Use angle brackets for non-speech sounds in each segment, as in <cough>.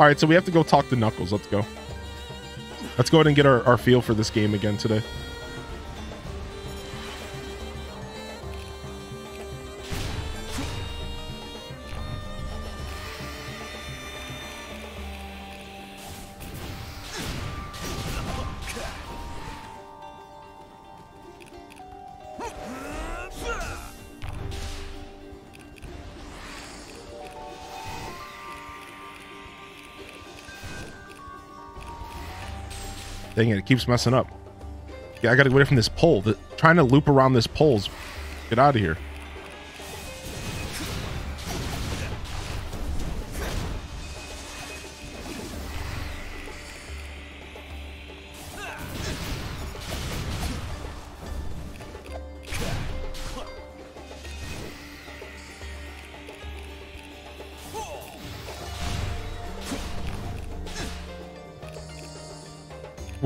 All right, so we have to go talk to Knuckles. Let's go. Let's go ahead and get our, our feel for this game again today. Dang it, it keeps messing up. Yeah, I gotta get away from this pole. The, trying to loop around this pole's... Get out of here.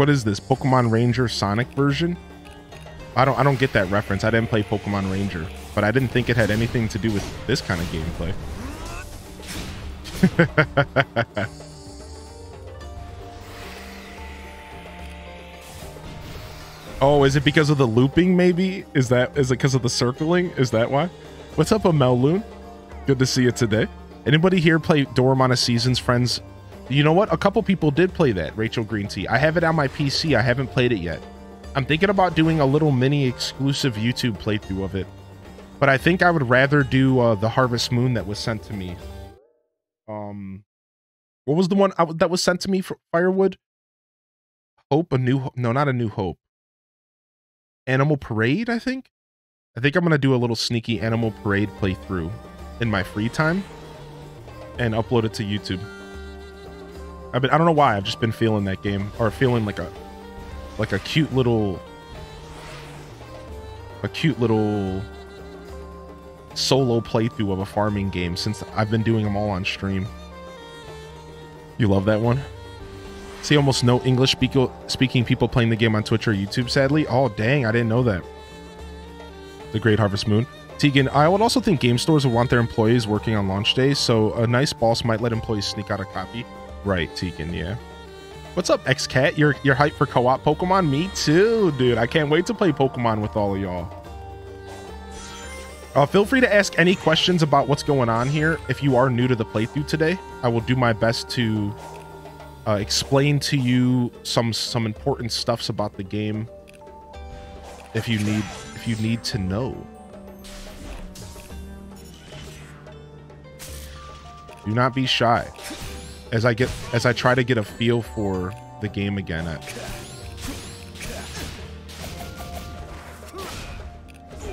What is this? Pokemon Ranger Sonic version? I don't I don't get that reference. I didn't play Pokemon Ranger, but I didn't think it had anything to do with this kind of gameplay. <laughs> oh, is it because of the looping maybe? Is that is it because of the circling? Is that why? What's up, Amelloon? Good to see you today. Anybody here play Doraemon Seasons Friends you know what? A couple people did play that, Rachel Green Tea. I have it on my PC. I haven't played it yet. I'm thinking about doing a little mini exclusive YouTube playthrough of it. But I think I would rather do uh, the Harvest Moon that was sent to me. Um, what was the one uh, that was sent to me for Firewood? Hope, a new, no, not a new Hope. Animal Parade, I think. I think I'm going to do a little sneaky Animal Parade playthrough in my free time and upload it to YouTube. I mean, I don't know why. I've just been feeling that game, or feeling like a, like a cute little, a cute little solo playthrough of a farming game since I've been doing them all on stream. You love that one? See almost no English speak speaking people playing the game on Twitch or YouTube, sadly. Oh, dang, I didn't know that. The Great Harvest Moon. Tegan, I would also think game stores would want their employees working on launch day, so a nice boss might let employees sneak out a copy. Right, Tegan, yeah. What's up, XCat? You're you're hyped for co-op Pokemon? Me too, dude. I can't wait to play Pokemon with all of y'all. Uh, feel free to ask any questions about what's going on here if you are new to the playthrough today. I will do my best to uh, explain to you some some important stuffs about the game if you need if you need to know. Do not be shy as I get as I try to get a feel for the game again. I,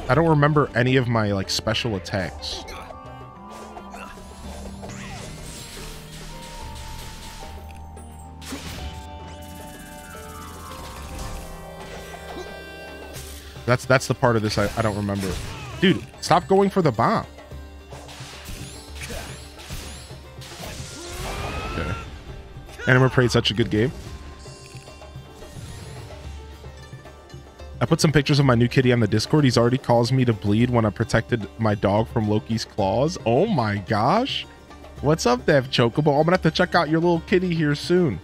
I don't remember any of my like special attacks. That's that's the part of this I, I don't remember. Dude, stop going for the bomb. Animal Parade such a good game. I put some pictures of my new kitty on the Discord. He's already caused me to bleed when I protected my dog from Loki's claws. Oh my gosh. What's up, Dev Chocobo? I'm gonna have to check out your little kitty here soon.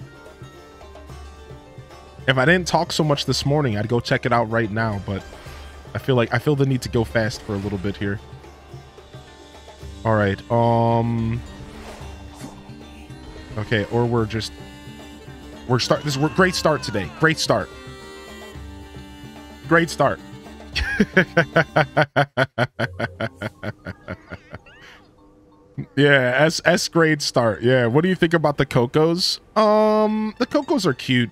If I didn't talk so much this morning, I'd go check it out right now, but I feel like I feel the need to go fast for a little bit here. All right. Um Okay, or we're just we're start this we're great start today. Great start. Great start. <laughs> yeah, S S grade start. Yeah, what do you think about the Kocos? Um, the Kocos are cute.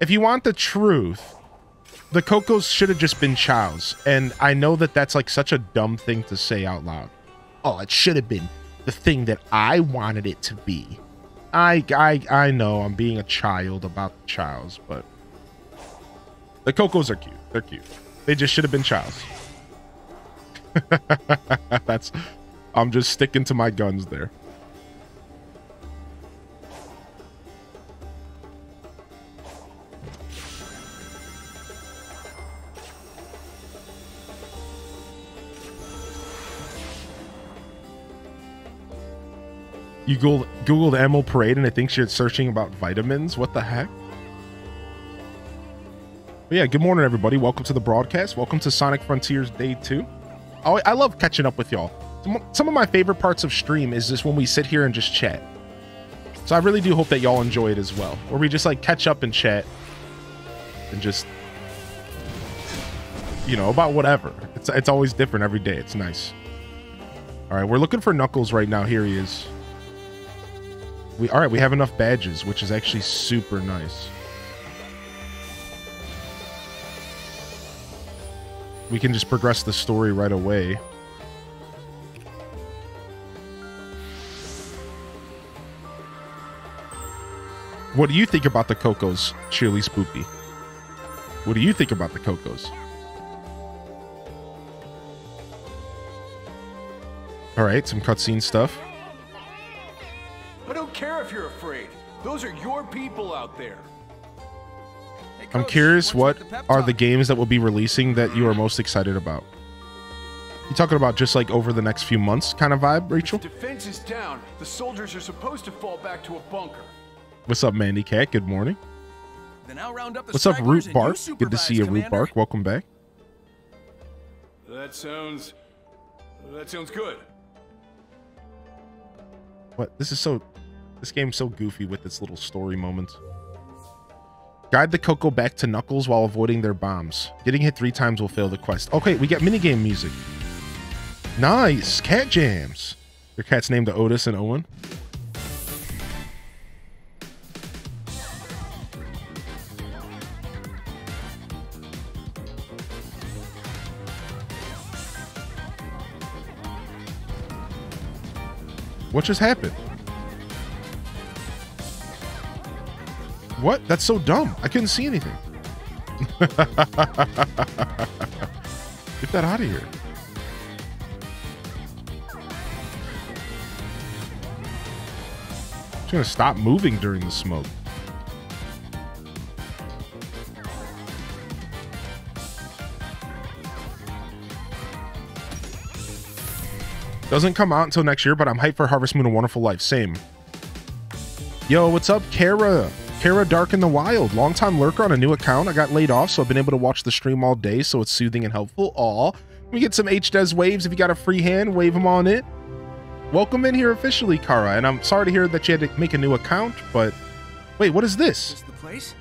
If you want the truth, the cocos should have just been chows. And I know that that's like such a dumb thing to say out loud. Oh, it should have been the thing that I wanted it to be. I, I, I know I'm being a child about chows, but the Kocos are cute. They're cute. They just should have been chows. <laughs> That's, I'm just sticking to my guns there. You googled, Animal Parade and I think you're searching about vitamins. What the heck? But yeah, good morning, everybody. Welcome to the broadcast. Welcome to Sonic Frontiers Day 2. Oh, I love catching up with y'all. Some of my favorite parts of stream is just when we sit here and just chat. So I really do hope that y'all enjoy it as well. Where we just like catch up and chat and just you know, about whatever. It's it's always different every day. It's nice. All right, we're looking for Knuckles right now. Here he is. We all right. We have enough badges, which is actually super nice. We can just progress the story right away. What do you think about the Kocos, Shirley Spoopy? What do you think about the Kocos? All right, some cutscene stuff. I don't care if you're afraid. Those are your people out there. Hey, Coach, I'm curious what the are the games that will be releasing that you are most excited about. You talking about just like over the next few months kind of vibe, Rachel? If defense is down. The soldiers are supposed to fall back to a bunker. What's up, Mandy Cat? Good morning. What's up, Root Bark? Good to see you, Commander. Root Bark. Welcome back. That sounds. That sounds good. What? This is so... This game's so goofy with its little story moments. Guide the Koco back to Knuckles while avoiding their bombs. Getting hit three times will fail the quest. Okay, we get minigame music. Nice! Cat jams! Your cat's named Otis and Owen? What just happened? What? That's so dumb. I couldn't see anything. <laughs> Get that out of here. It's gonna stop moving during the smoke. Doesn't come out until next year, but I'm hyped for Harvest Moon A Wonderful Life. Same. Yo, what's up, Kara? Kara Dark in the Wild. Longtime lurker on a new account. I got laid off, so I've been able to watch the stream all day, so it's soothing and helpful. Aw. We get some HDES waves. If you got a free hand, wave them on it. Welcome in here officially, Kara. And I'm sorry to hear that you had to make a new account, but... Wait, what is this? Is the place?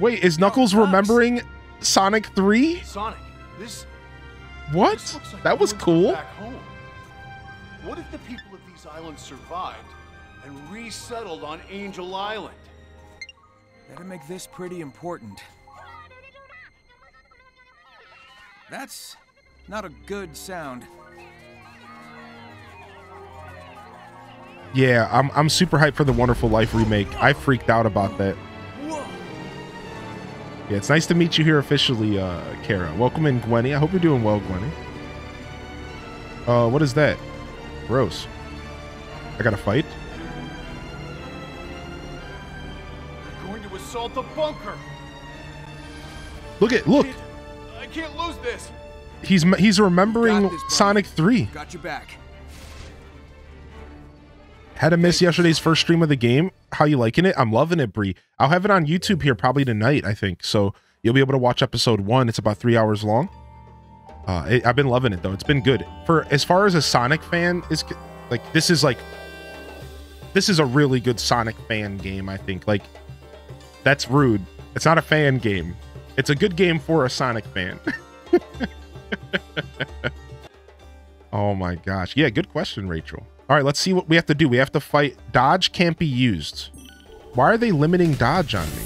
Wait, is Knuckles oh, remembering Sonic 3? Sonic, this... What? This like that was cool. What if the people of these islands survived and resettled on Angel Island? Better make this pretty important. That's not a good sound. Yeah, I'm I'm super hyped for the Wonderful Life remake. I freaked out about that. Yeah, it's nice to meet you here officially, uh, Kara. Welcome in, Gwenny. I hope you're doing well, Gwenny. Uh, what is that? Gross. I gotta fight? Going to assault the bunker. Look at look. I can't, I can't lose this. He's he's remembering this, Sonic 3. Got you back. Had to miss yesterday's first stream of the game. How you liking it? I'm loving it, Bree. I'll have it on YouTube here probably tonight, I think. So you'll be able to watch episode one. It's about three hours long. Uh, it, I've been loving it though. It's been good. For as far as a Sonic fan is like, this is like, this is a really good Sonic fan game. I think like, that's rude. It's not a fan game. It's a good game for a Sonic fan. <laughs> oh my gosh. Yeah, good question, Rachel. All right, let's see what we have to do. We have to fight. Dodge can't be used. Why are they limiting dodge on me?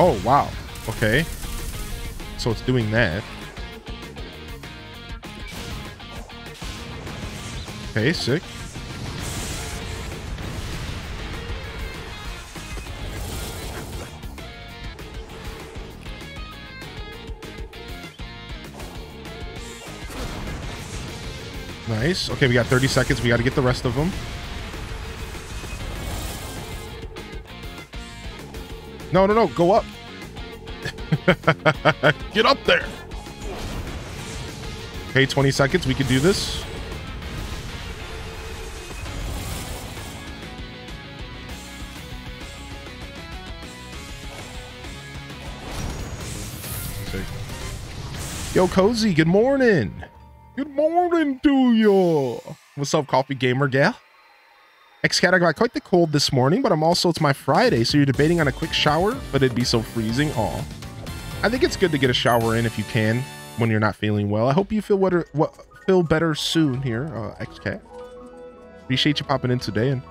Oh, wow. Okay. So it's doing that. Okay, sick. Nice. Okay, we got 30 seconds. We got to get the rest of them. No, no, no. Go up. <laughs> Get up there. Okay, 20 seconds. We can do this. Yo, Cozy, good morning. Good morning to you. What's up, coffee gamer gal? Xcat, I got quite the cold this morning, but I'm also, it's my Friday, so you're debating on a quick shower, but it'd be so freezing. Aw. I think it's good to get a shower in if you can when you're not feeling well. I hope you feel better, feel better soon here, uh, XCat. Appreciate you popping in today and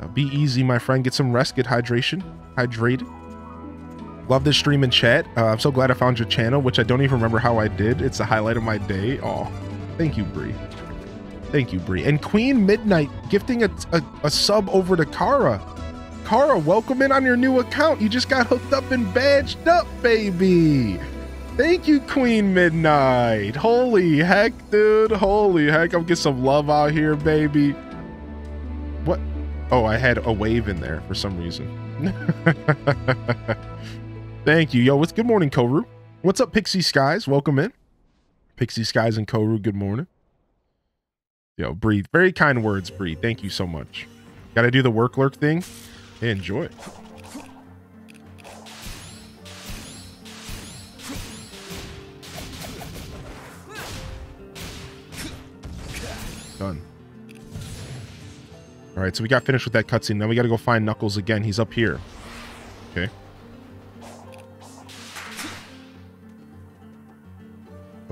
uh, be easy, my friend. Get some rest, get hydration, hydrated. Love this stream and chat. Uh, I'm so glad I found your channel, which I don't even remember how I did. It's the highlight of my day. Oh, thank you, Bree. Thank you, Bree. And Queen Midnight gifting a, a, a sub over to Kara. Kara, welcome in on your new account. You just got hooked up and badged up, baby. Thank you, Queen Midnight. Holy heck, dude. Holy heck. I'm getting some love out here, baby. What? Oh, I had a wave in there for some reason. <laughs> Thank you. Yo, what's good morning, Koru? What's up, Pixie Skies? Welcome in. Pixie Skies and Koru, good morning. Yo, breathe. Very kind words, Bree. Thank you so much. Gotta do the work lurk thing. Hey, enjoy. Done. All right, so we got finished with that cutscene. Now we got to go find Knuckles again. He's up here.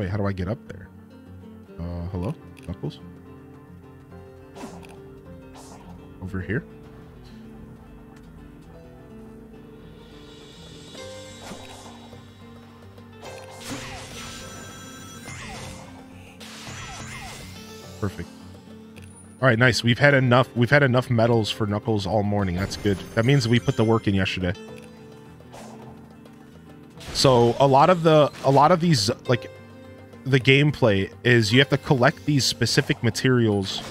Wait, how do I get up there? Uh, hello? Knuckles? Over here? Perfect. All right, nice. We've had enough. We've had enough medals for Knuckles all morning. That's good. That means we put the work in yesterday. So a lot of the a lot of these like the gameplay is you have to collect these specific materials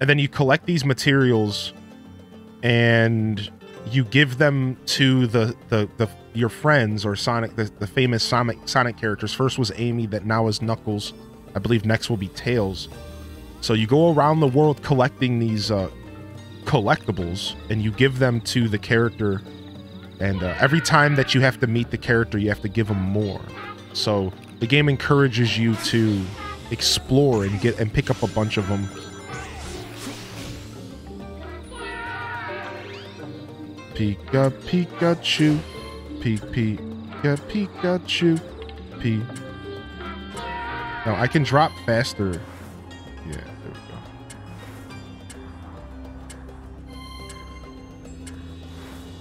and then you collect these materials and you give them to the the, the your friends or Sonic the, the famous Sonic Sonic characters. First was Amy, that now is Knuckles. I believe next will be Tails. So you go around the world collecting these uh, collectibles and you give them to the character. And uh, every time that you have to meet the character, you have to give them more. So the game encourages you to explore and get and pick up a bunch of them. Pika Pikachu, Pika Pika Pikachu, P. Now I can drop faster.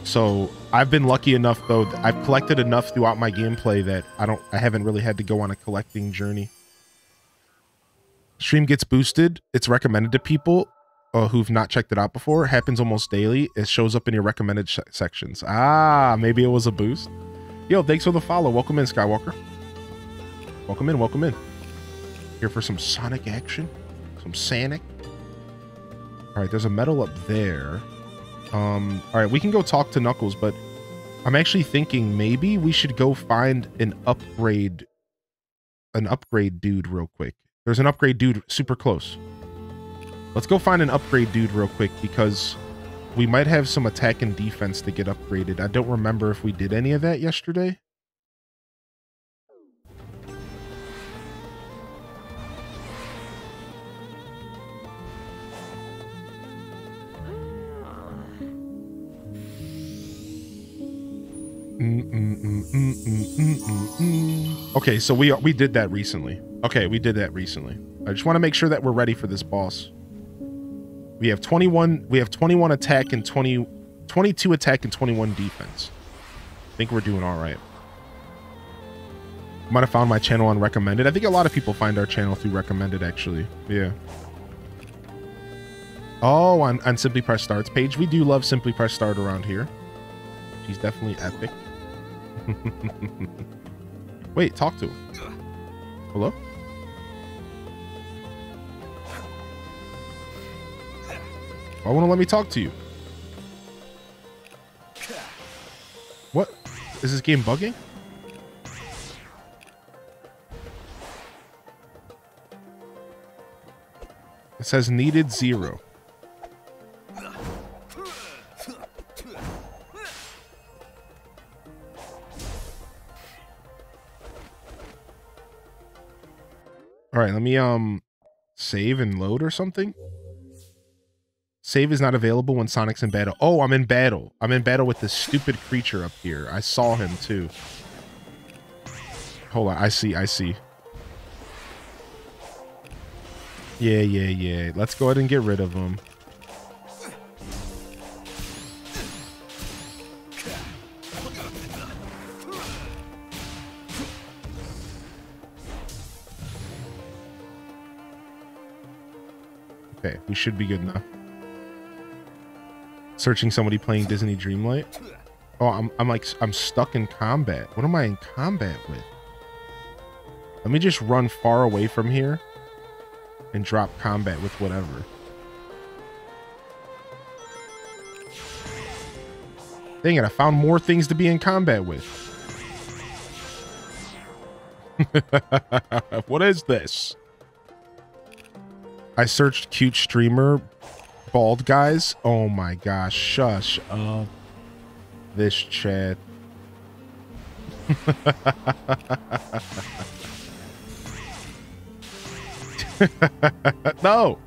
So I've been lucky enough though. I've collected enough throughout my gameplay that I don't. I haven't really had to go on a collecting journey. Stream gets boosted. It's recommended to people uh, who've not checked it out before. It happens almost daily. It shows up in your recommended sections. Ah, maybe it was a boost. Yo, thanks for the follow. Welcome in, Skywalker. Welcome in. Welcome in. Here for some Sonic action. Some Sonic. All right, there's a medal up there. Um, all right, we can go talk to Knuckles, but I'm actually thinking maybe we should go find an upgrade, an upgrade dude real quick. There's an upgrade dude super close. Let's go find an upgrade dude real quick because we might have some attack and defense to get upgraded. I don't remember if we did any of that yesterday. Mm, mm, mm, okay, so we we did that recently. Okay, we did that recently. I just want to make sure that we're ready for this boss. We have 21 we have 21 attack and 20 22 attack and 21 defense. I think we're doing all right. Might have found my channel on recommended. I think a lot of people find our channel through recommended actually. Yeah. Oh, on, on Simply Press Start's page. We do love Simply Press Start around here. She's definitely epic. <laughs> Wait, talk to him. Hello? Why won't let me talk to you? What? Is this game bugging? It says needed zero. All right, let me um save and load or something. Save is not available when Sonic's in battle. Oh, I'm in battle. I'm in battle with this stupid creature up here. I saw him too. Hold on, I see, I see. Yeah, yeah, yeah. Let's go ahead and get rid of him. Okay, we should be good enough. Searching somebody playing Disney Dreamlight. Oh, I'm, I'm like, I'm stuck in combat. What am I in combat with? Let me just run far away from here and drop combat with whatever. Dang it, I found more things to be in combat with. <laughs> what is this? I searched cute streamer bald guys. Oh my gosh, shush up. This chat. <laughs> no.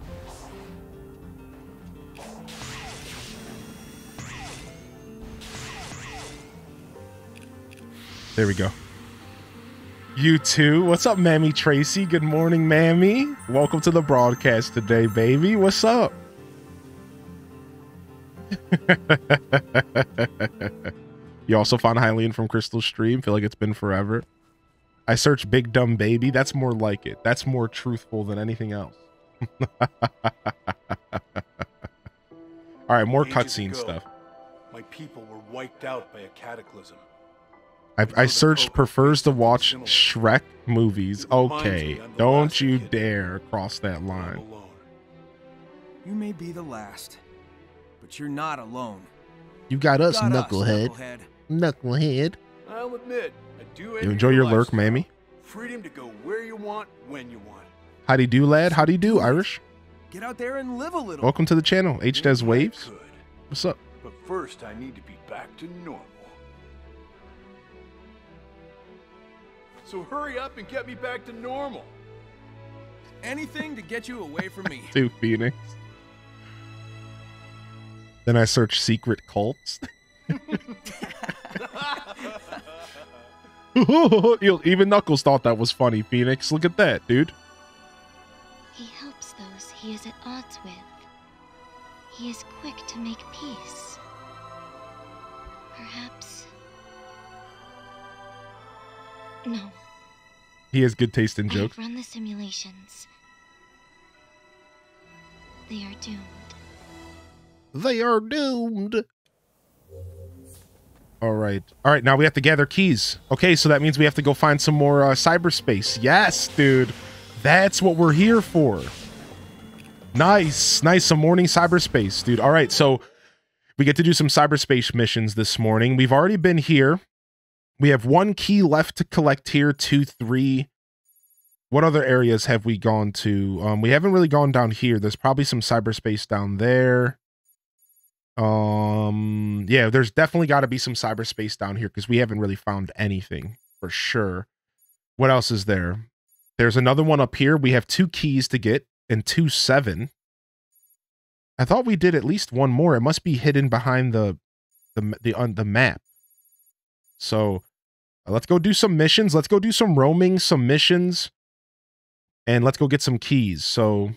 There we go. You too. What's up, Mammy Tracy? Good morning, Mammy. Welcome to the broadcast today, baby. What's up? <laughs> you also found Hylian from Crystal Stream. Feel like it's been forever. I searched Big Dumb Baby. That's more like it. That's more truthful than anything else. <laughs> All right, more cutscene stuff. My people were wiped out by a cataclysm. I, I searched prefers to watch Shrek movies. Okay, don't you dare cross that line. You may be the last, but you're not alone. You got us, Got us, knucklehead. knucklehead. Knucklehead. I'll admit, I do You enjoy your lurk, mammy? Freedom to go where you want, when you want. How do, you do, lad. How do, you do, Irish. Get out there and live a little. Welcome to the channel. H Des Waves. What's up? But first, I need to be back to normal. So hurry up and get me back to normal. Anything to get you away from me. <laughs> to Phoenix. Then I search secret cults. <laughs> <laughs> Even Knuckles thought that was funny, Phoenix. Look at that, dude. He helps those he is at odds with. He is quick to make peace. Perhaps. No, He has good taste in I jokes. have run the simulations. They are doomed. They are doomed. All right. All right. Now we have to gather keys. Okay. So that means we have to go find some more uh, cyberspace. Yes, dude. That's what we're here for. Nice. Nice. Some morning cyberspace, dude. All right. So we get to do some cyberspace missions this morning. We've already been here. We have one key left to collect here. Two, three. What other areas have we gone to? Um, we haven't really gone down here. There's probably some cyberspace down there. Um, yeah, there's definitely got to be some cyberspace down here because we haven't really found anything for sure. What else is there? There's another one up here. We have two keys to get and two seven. I thought we did at least one more. It must be hidden behind the the the on the map. So uh, let's go do some missions. Let's go do some roaming, some missions, and let's go get some keys. So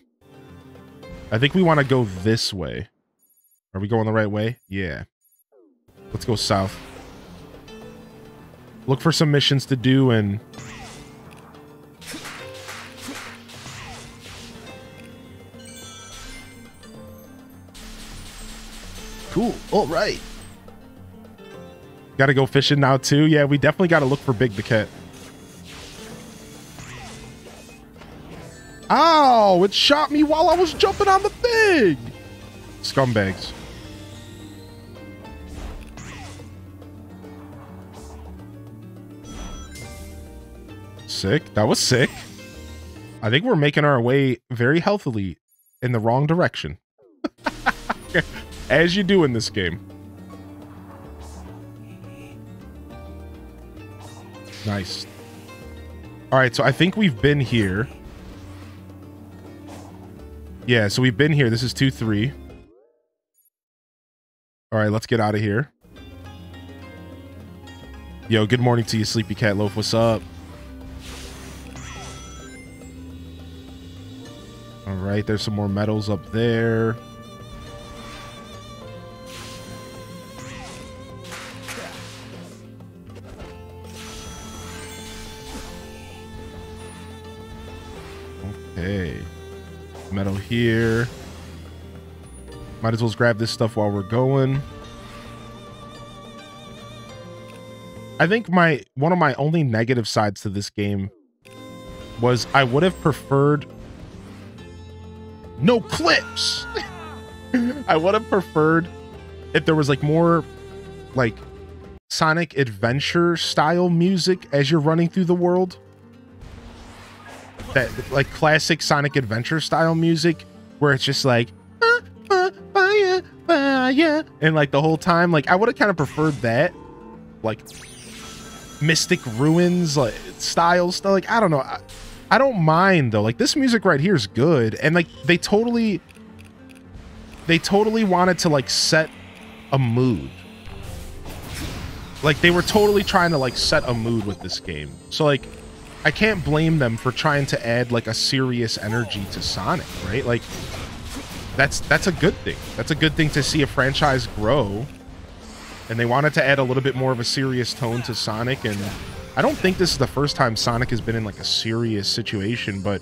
I think we want to go this way. Are we going the right way? Yeah. Let's go south. Look for some missions to do and Cool. All right. Got to go fishing now too. Yeah, we definitely got to look for Big the Cat. Ow! It shot me while I was jumping on the thing. Scumbags. Sick. That was sick. I think we're making our way very healthily in the wrong direction. <laughs> As you do in this game. Nice. All right, so I think we've been here. Yeah, so we've been here. This is 2-3. All right, let's get out of here. Yo, good morning to you, Sleepy Cat Loaf. What's up? All right, there's some more medals up there. Okay. Medal here. Might as well grab this stuff while we're going. I think my one of my only negative sides to this game was I would have preferred no clips. <laughs> I would have preferred if there was like more like Sonic Adventure style music as you're running through the world. That like classic Sonic Adventure style music where it's just like "Ah, ah, fire, fire," and like the whole time like I would have kind of preferred that like mystic ruins like style stuff like I don't know I, I don't mind though like this music right here is good and like they totally they totally wanted to like set a mood. Like they were totally trying to like set a mood with this game. So like i can't blame them for trying to add like a serious energy to sonic right? Like that's that's a good thing. That's a good thing to see a franchise grow and they wanted to add a little bit more of a serious tone to sonic and i don't think this is the first time sonic has been in like a serious situation but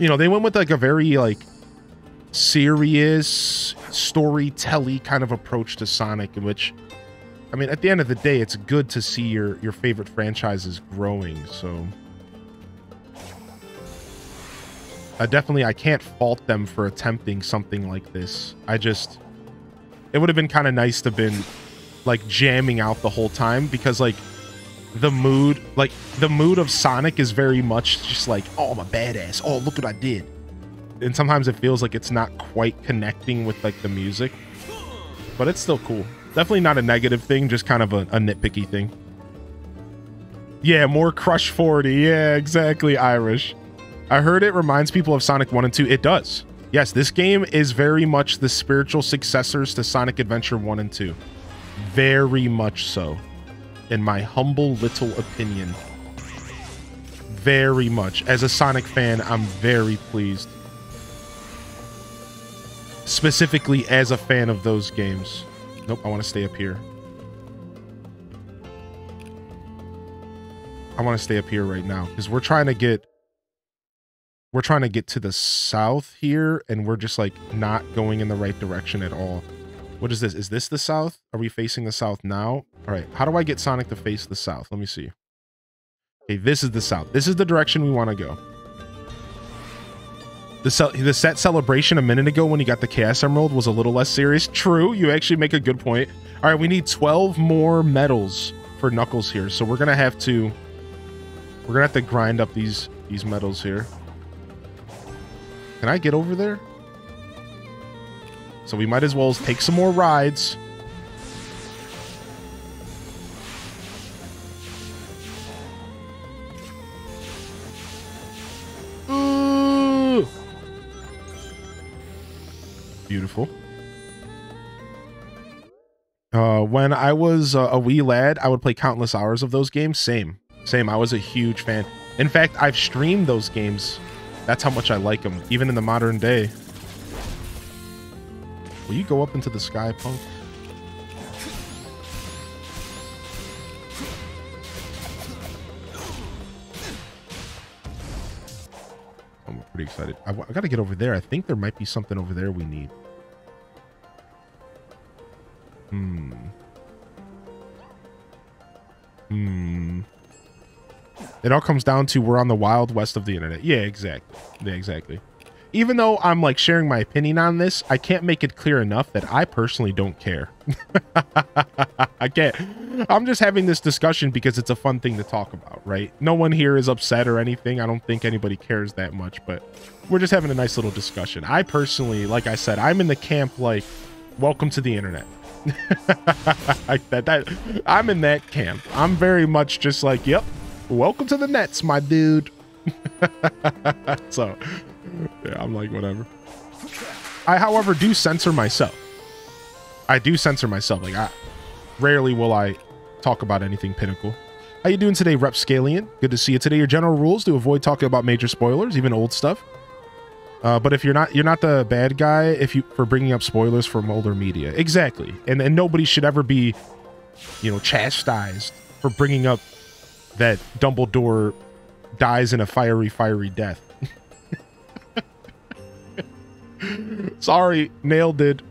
you know they went with like a very like serious storytelly kind of approach to sonic in which i mean at the end of the day it's good to see your your favorite franchises growing so I definitely I can't fault them for attempting something like this. I just it would have been kind of nice to been like jamming out the whole time because like the mood like the mood of Sonic is very much just like oh I'm a badass. Oh look what I did. And sometimes it feels like it's not quite connecting with like the music. But it's still cool. Definitely not a negative thing, just kind of a, a nitpicky thing. Yeah, more Crush 40. Yeah, exactly, Irish. I heard it reminds people of Sonic 1 and 2. It does. Yes, this game is very much the spiritual successors to Sonic Adventure 1 and 2. Very much so. In my humble little opinion. Very much. As a Sonic fan, I'm very pleased. Specifically as a fan of those games. Nope, I want to stay up here. I want to stay up here right now because we're trying to get we're trying to get to the south here and we're just like not going in the right direction at all. What is this? Is this the south? Are we facing the south now? All right. How do I get Sonic to face the south? Let me see. Okay, this is the south. This is the direction we want to go. The, the set celebration a minute ago when you got the Chaos Emerald was a little less serious. <laughs> True, you actually make a good point. All right, we need 12 more medals for Knuckles here. So we're going to have to we're going to have to grind up these these medals here. Can I get over there? So we might as well take some more rides. Beautiful. Uh, when I was uh, a wee lad, I would play countless hours of those games. Same. Same. I was a huge fan. In fact, I've streamed those games that's how much I like them, even in the modern day. Will you go up into the sky, punk? I'm pretty excited. I, I gotta get over there. I think there might be something over there we need. Hmm. Hmm. It all comes down to we're on the wild west of the internet. Yeah, exactly. Yeah, exactly. even though I'm like sharing my opinion on this, I can't make it clear enough that I personally don't care. <laughs> I can't. I'm just having this discussion because it's a fun thing to talk about, right? No one here is upset or anything. I don't think anybody cares that much, but we're just having a nice little discussion. I personally, like I said, I'm in the camp like, welcome to the internet. <laughs> that, that I'm in that camp. I'm very much just like, yep, welcome to the nets, my dude. <laughs> so yeah, I'm like, whatever. I, however, do censor myself. I do censor myself. Like, I rarely will I talk about anything pinnacle. How you doing today, Repscalian? Good to see you today. Your general rules to avoid talking about major spoilers, even old stuff. Uh, but if you're not you're not the bad guy if you for bringing up spoilers from older media exactly and and nobody should ever be you know chastised for bringing up that dumbledore dies in a fiery fiery death <laughs> Sorry, nailed it.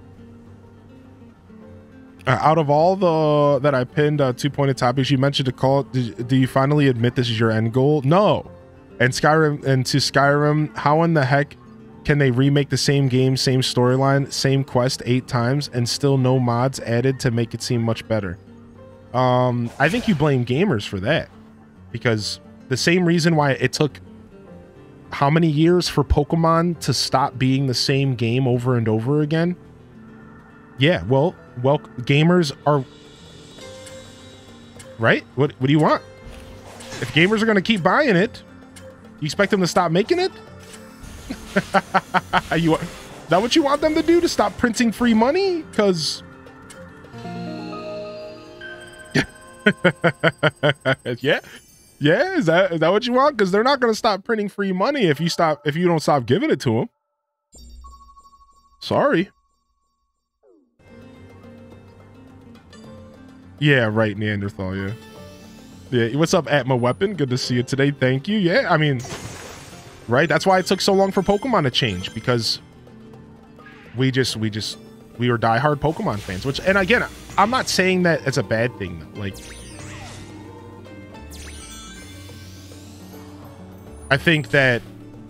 Uh, out of all the that I pinned uh, two pointed topics, you mentioned to call. Do, do you finally admit this is your end goal? No. And Skyrim and to Skyrim, how in the heck can they remake the same game, same storyline, same quest eight times, and still no mods added to make it seem much better? Um, I think you blame gamers for that because the same reason why it took how many years for Pokemon to stop being the same game over and over again? Yeah, well, well, gamers are right. What what do you want? If gamers are going to keep buying it, you expect them to stop making it? <laughs> you is that what you want them to do to stop printing free money? Because <laughs> yeah, yeah, is that is that what you want? Because they're not going to stop printing free money if you stop if you don't stop giving it to them. Sorry. Yeah, right, Neanderthal. Yeah, yeah. What's up, Atma Weapon? Good to see you today. Thank you. Yeah, I mean, right. That's why it took so long for Pokemon to change because we just we just we were diehard Pokemon fans. Which, and again, I'm not saying that it's a bad thing. Though. Like I think that,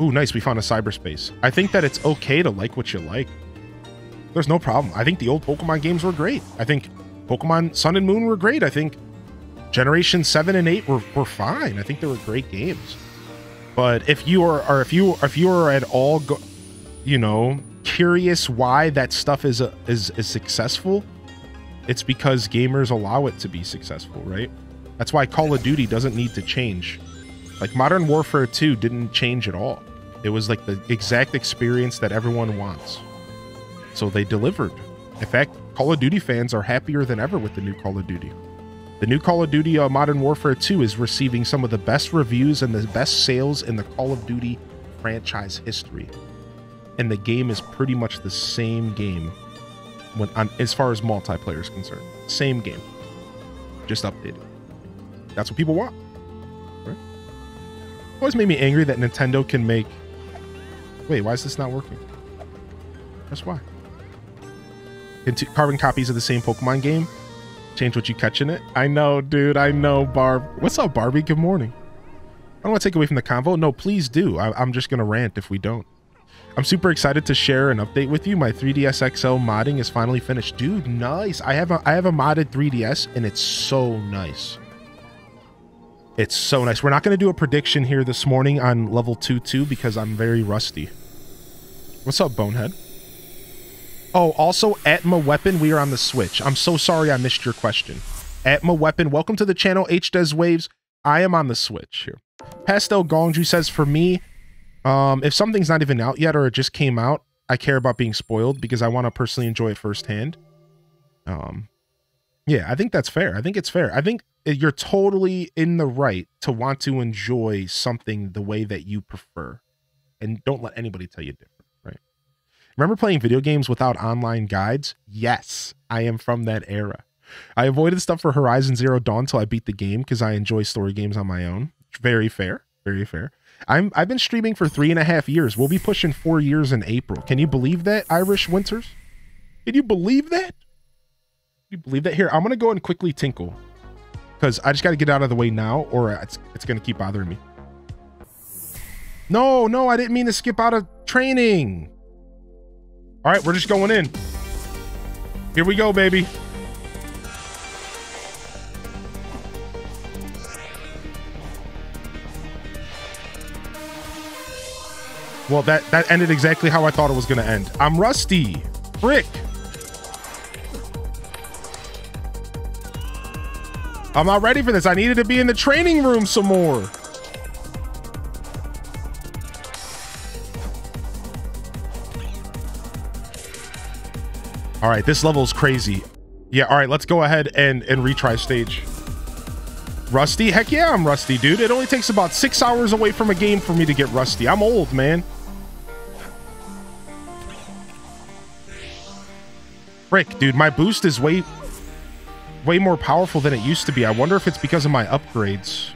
ooh, nice, we found a cyberspace. I think that it's okay to like what you like. There's no problem. I think the old Pokemon games were great. I think Pokemon Sun and Moon were great. I think Generation 7 and 8 were, were fine. I think they were great games. But if you are, or if you, if you are at all, go, you know, curious why that stuff is, a, is, is successful, it's because gamers allow it to be successful, right? That's why Call of Duty doesn't need to change like Modern Warfare 2 didn't change at all. It was like the exact experience that everyone wants. So they delivered. In fact, Call of Duty fans are happier than ever with the new Call of Duty. The new Call of Duty uh, Modern Warfare 2 is receiving some of the best reviews and the best sales in the Call of Duty franchise history. And the game is pretty much the same game when on, as far as multiplayer is concerned. Same game. Just updated. That's what people want always made me angry that Nintendo can make. Wait, why is this not working? That's why. Into carbon copies of the same Pokemon game. Change what you catch in it. I know, dude. I know, Barb. What's up, Barbie? Good morning. I don't want to take away from the convo. No, please do. I, I'm just gonna rant if we don't. I'm super excited to share an update with you. My 3DS XL modding is finally finished. Dude, nice. I have a I have a modded 3DS and it's so nice. It's so nice. We're not going to do a prediction here this morning on level 2-2 because I'm very rusty. What's up, Bonehead? Oh, also, Atma Weapon, we are on the Switch. I'm so sorry I missed your question. Atma Weapon, welcome to the channel, H Des Waves. I am on the Switch here. Pastel Gongju says, for me, um, if something's not even out yet or it just came out, I care about being spoiled because I want to personally enjoy it firsthand. Um, yeah, I think that's fair. I think it's fair. I think uh, you're totally in the right to want to enjoy something the way that you prefer. And don't let anybody tell you different right? Remember playing video games without online guides? Yes i am from that era. I avoided stuff for horizon zero dawn till i beat the game because i enjoy story games on my own. Very fair very fair. I'm i've been streaming for three and a half years. We'll be pushing four years in april. Can you believe that irish winters? Can you believe that you believe that here i'm gonna go and quickly tinkle because I just got to get out of the way now or it's, it's going to keep bothering me. No, no, I didn't mean to skip out of training. All right, we're just going in. Here we go, baby. Well, that, that ended exactly how I thought it was going to end. I'm rusty. Frick. I'm not ready for this. I needed to be in the training room some more. All right, this level is crazy. Yeah, all right, let's go ahead and, and retry stage. Rusty? Heck yeah, I'm rusty, dude. It only takes about six hours away from a game for me to get rusty. I'm old, man. Frick, dude, my boost is way way more powerful than it used to be. I wonder if it's because of my upgrades.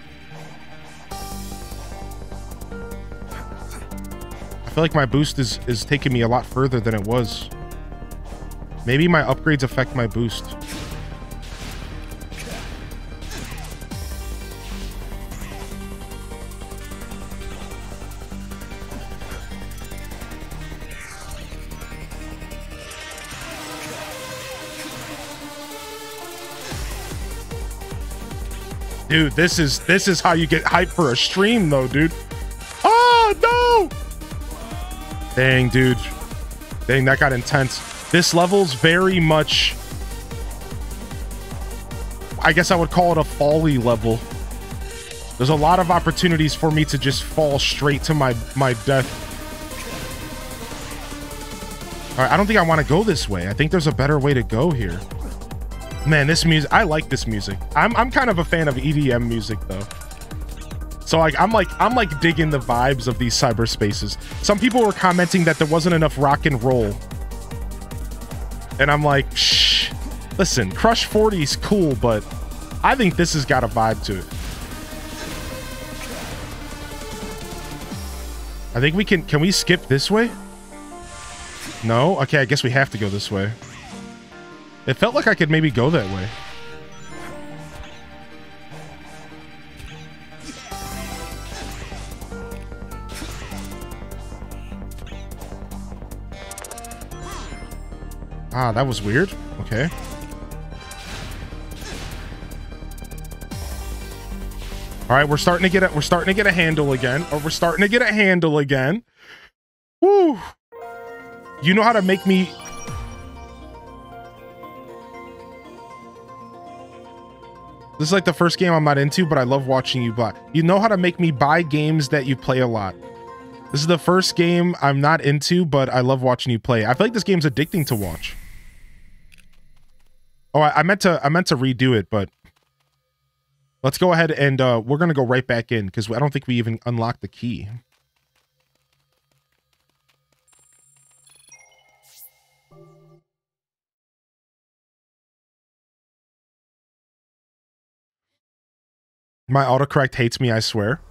I feel like my boost is, is taking me a lot further than it was. Maybe my upgrades affect my boost. Dude, this is this is how you get hype for a stream though, dude. Oh no! Dang, dude. Dang, that got intense. This level's very much I guess I would call it a folly level. There's a lot of opportunities for me to just fall straight to my my death. All right, I don't think I want to go this way. I think there's a better way to go here. Man, this music, I like this music. I'm, I'm kind of a fan of EDM music though. So like, I'm like, I'm like digging the vibes of these cyberspaces. Some people were commenting that there wasn't enough rock and roll. And I'm like, shh, listen, Crush 40 is cool, but I think this has got a vibe to it. I think we can, can we skip this way? No? Okay, I guess we have to go this way. It felt like I could maybe go that way. Ah, that was weird. Okay. All right, we're starting to get it. We're starting to get a handle again, or we're starting to get a handle again. Woo! You know how to make me This is like the first game I'm not into, but I love watching you buy. You know how to make me buy games that you play a lot. This is the first game I'm not into, but I love watching you play. I feel like this game's addicting to watch. Oh, I, I meant to I meant to redo it, but let's go ahead and uh, we're gonna go right back in because I don't think we even unlocked the key. My autocorrect hates me, I swear.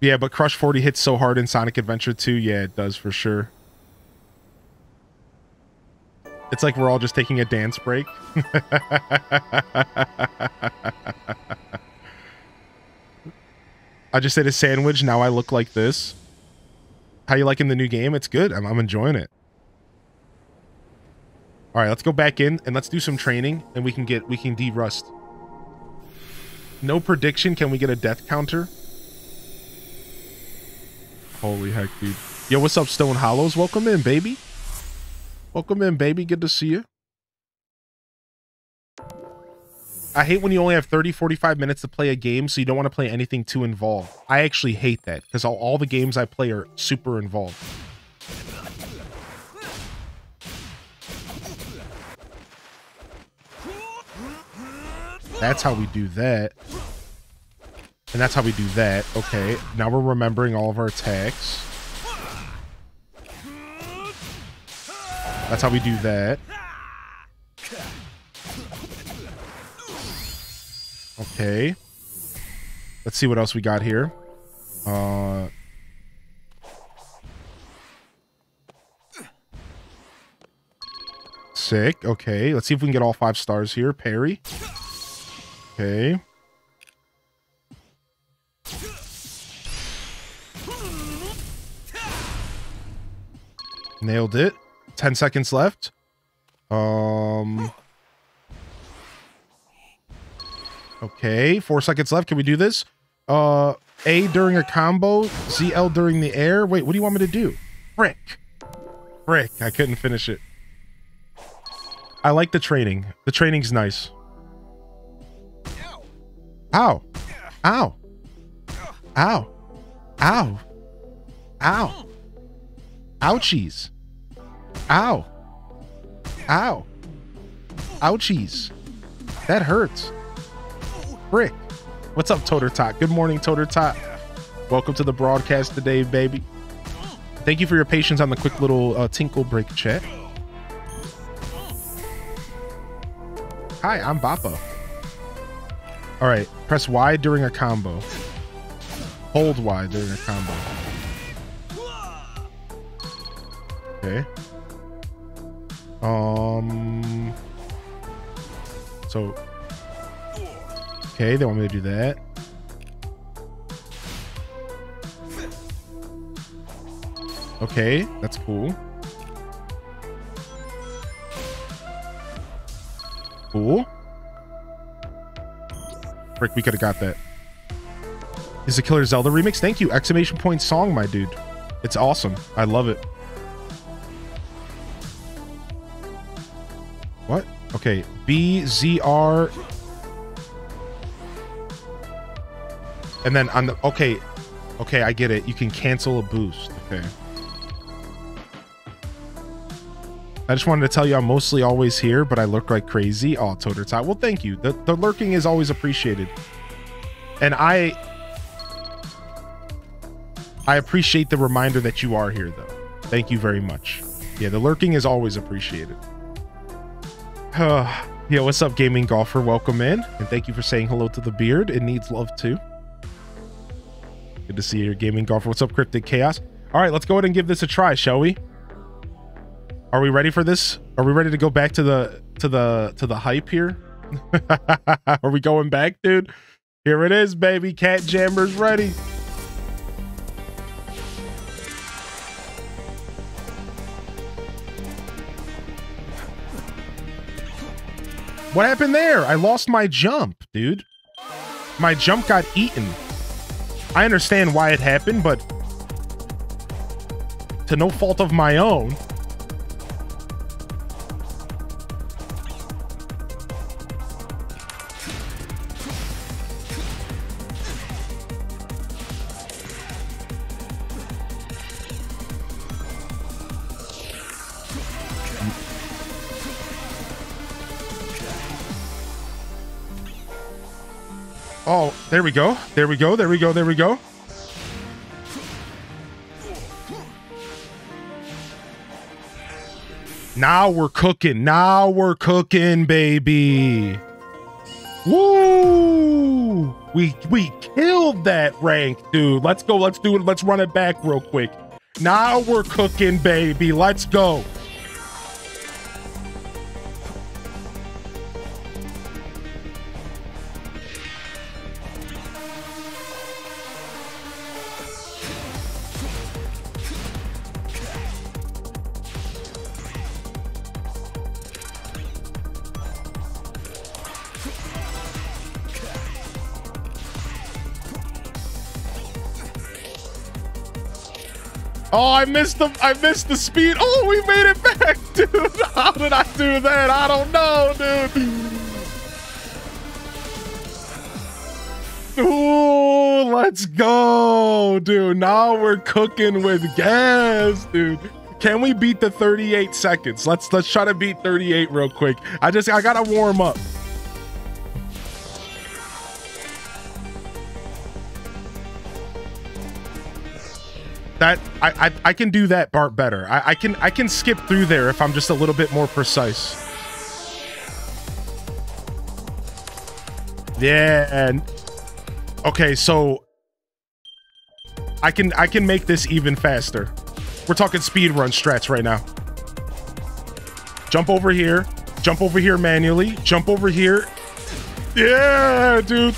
Yeah, but Crush 40 hits so hard in Sonic Adventure 2. Yeah, it does for sure. It's like we're all just taking a dance break. <laughs> I just ate a sandwich. Now I look like this. How you liking the new game? It's good. I'm, I'm enjoying it. All right, let's go back in and let's do some training and we can get we can de-rust. No prediction. Can we get a death counter? Holy heck, dude. Yo, what's up, Stone Hollows? Welcome in, baby. Welcome in, baby. Good to see you. I hate when you only have 30, 45 minutes to play a game, so you don't want to play anything too involved. I actually hate that, because all, all the games I play are super involved. That's how we do that. And that's how we do that. Okay, now we're remembering all of our attacks. That's how we do that. Okay. Let's see what else we got here. Uh... Sick. Okay, let's see if we can get all five stars here. Parry. Okay. Nailed it. 10 seconds left. Um... Okay, four seconds left. Can we do this? Uh, A during a combo, ZL during the air. Wait, what do you want me to do? Frick. Frick, I couldn't finish it. I like the training. The training's nice. Ow. Ow. Ow. Ow. Ow. Ouchies. Ow. Ow. Ouchies. That hurts. Frick. What's up, Toter Tot? Good morning, Toter Tot. Welcome to the broadcast today, baby. Thank you for your patience on the quick little uh, tinkle break chat. Hi, I'm Bappa. All right, press Y during a combo. Hold Y during a combo. Okay. Um. So. Okay, they want me to do that. Okay, that's cool. Cool. Frick, we could have got that. Is the Killer Zelda remix? Thank you. Exclamation point song, my dude. It's awesome. I love it. What? Okay. B Z R. And then on the okay. Okay, I get it. You can cancel a boost. Okay. I just wanted to tell you I'm mostly always here, but I look like crazy. Oh, Toter Tot. Well, thank you. The, the lurking is always appreciated. And I I appreciate the reminder that you are here, though. Thank you very much. Yeah, the lurking is always appreciated. Uh, <sighs> yeah, what's up, gaming golfer? Welcome in, and thank you for saying hello to the beard. It needs love too. Good to see you, gaming golfer. What's up, Cryptic Chaos? All right, let's go ahead and give this a try, shall we? Are we ready for this? Are we ready to go back to the to the to the hype here? <laughs> Are we going back, dude? Here it is, baby. Cat Jammer's ready. What happened there? I lost my jump, dude. My jump got eaten. I understand why it happened, but to no fault of my own. Oh, there we go. There we go. There we go. There we go. Now we're cooking. Now we're cooking, baby. Woo! We we killed that rank, dude. Let's go. Let's do it. Let's run it back real quick. Now we're cooking, baby. Let's go. Oh, I missed the I missed the speed. Oh, we made it back, <laughs> dude. How did I do that? I don't know, dude. Ooh, let's go, dude. Now we're cooking with gas, dude. Can we beat the 38 seconds? Let's let's try to beat 38 real quick. I just I gotta warm up. That I, I I can do that part better. I, I can I can skip through there if I'm just a little bit more precise. Yeah, and okay, so I can I can make this even faster. We're talking speed run strats right now. Jump over here, jump over here manually, jump over here. Yeah, dude.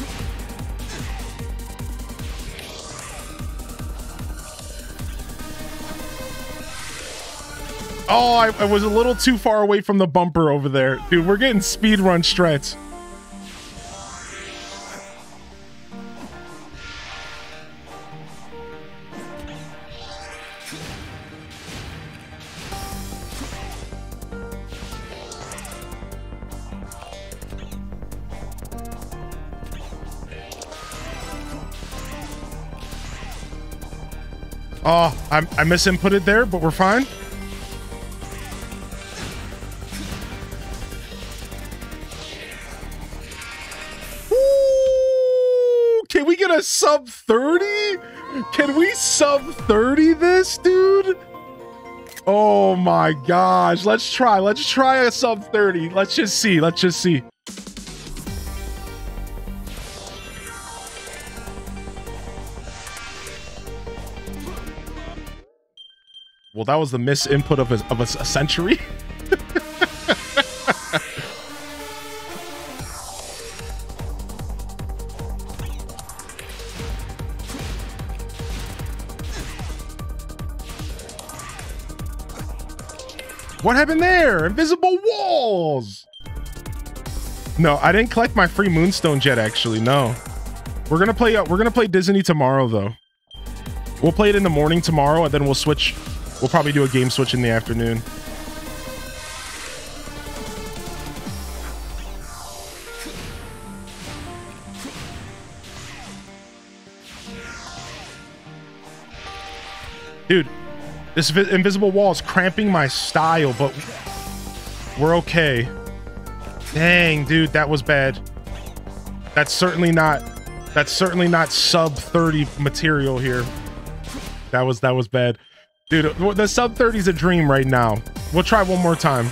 Oh, I, I was a little too far away from the bumper over there. Dude, we're getting speed run strats. Oh, I, I misinputted there, but we're fine. Sub 30? Can we sub 30 this, dude? Oh my gosh. Let's try. Let's try a sub 30. Let's just see. Let's just see. Well, that was the misinput of a, of a, a century. <laughs> what happened there? Invisible walls. No, I didn't collect my free moonstone yet. Actually, no. We're gonna play. Uh, we're gonna play Disney tomorrow, though. We'll play it in the morning tomorrow, and then we'll switch We'll probably do a game switch in the afternoon. Dude, this invisible wall is cramping my style, but we're okay. Dang, dude, that was bad. That's certainly not that's certainly not sub 30 material here. That was that was bad. Dude, the sub 30 is a dream right now. We'll try one more time.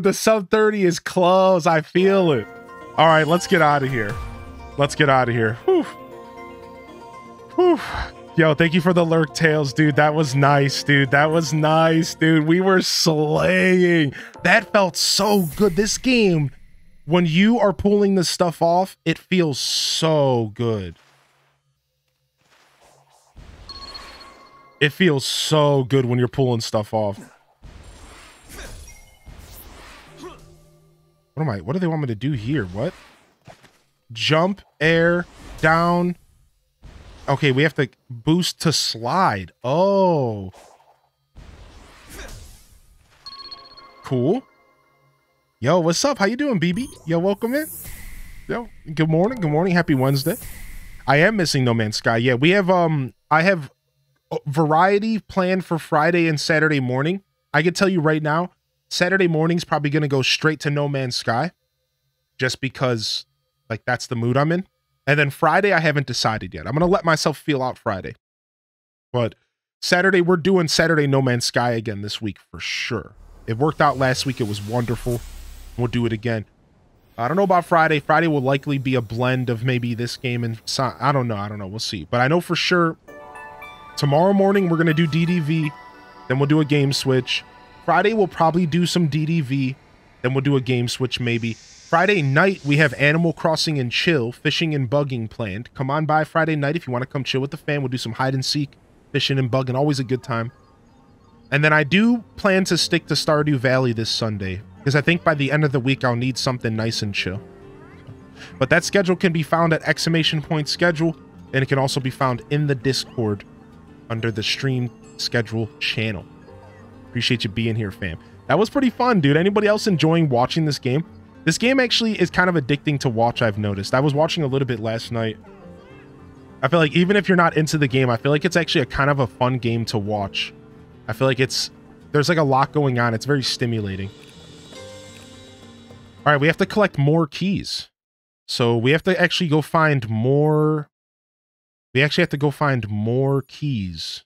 The sub 30 is close. I feel it. All right, let's get out of here. Let's get out of here. Whew. Whew. Yo, thank you for the lurk tails, dude. That was nice, dude. That was nice, dude. We were slaying. That felt so good. This game, when you are pulling this stuff off, it feels so good. It feels so good when you're pulling stuff off. What am I? What do they want me to do here? What? Jump, air, down. Okay, we have to boost to slide. Oh. Cool. Yo, what's up? How you doing, BB? Yo, welcome in. Yo, good morning. Good morning. Happy Wednesday. I am missing No Man's Sky. Yeah, we have um I have variety planned for Friday and Saturday morning. I can tell you right now, Saturday morning's probably going to go straight to No Man's Sky just because like that's the mood I'm in. And then Friday I haven't decided yet. I'm going to let myself feel out Friday. But Saturday we're doing Saturday No Man's Sky again this week for sure. It worked out last week. It was wonderful. We'll do it again. I don't know about Friday. Friday will likely be a blend of maybe this game and I don't know. I don't know. We'll see. But I know for sure tomorrow morning we're going to do DDV. Then we'll do a game switch. Friday we'll probably do some DDV. Then we'll do a game switch maybe. Friday night we have Animal Crossing and chill, fishing and bugging planned. Come on by Friday night if you want to come chill with the fam. We'll do some hide and seek, fishing and bugging. Always a good time. And then I do plan to stick to Stardew Valley this Sunday because I think by the end of the week I'll need something nice and chill. But that schedule can be found at exclamation point schedule and it can also be found in the Discord under the stream schedule channel. Appreciate you being here, fam. That was pretty fun, dude. Anybody else enjoying watching this game? This game actually is kind of addicting to watch, I've noticed. I was watching a little bit last night. I feel like even if you're not into the game, I feel like it's actually a kind of a fun game to watch. I feel like it's there's like a lot going on. It's very stimulating. All right, we have to collect more keys. So we have to actually go find more. We actually have to go find more keys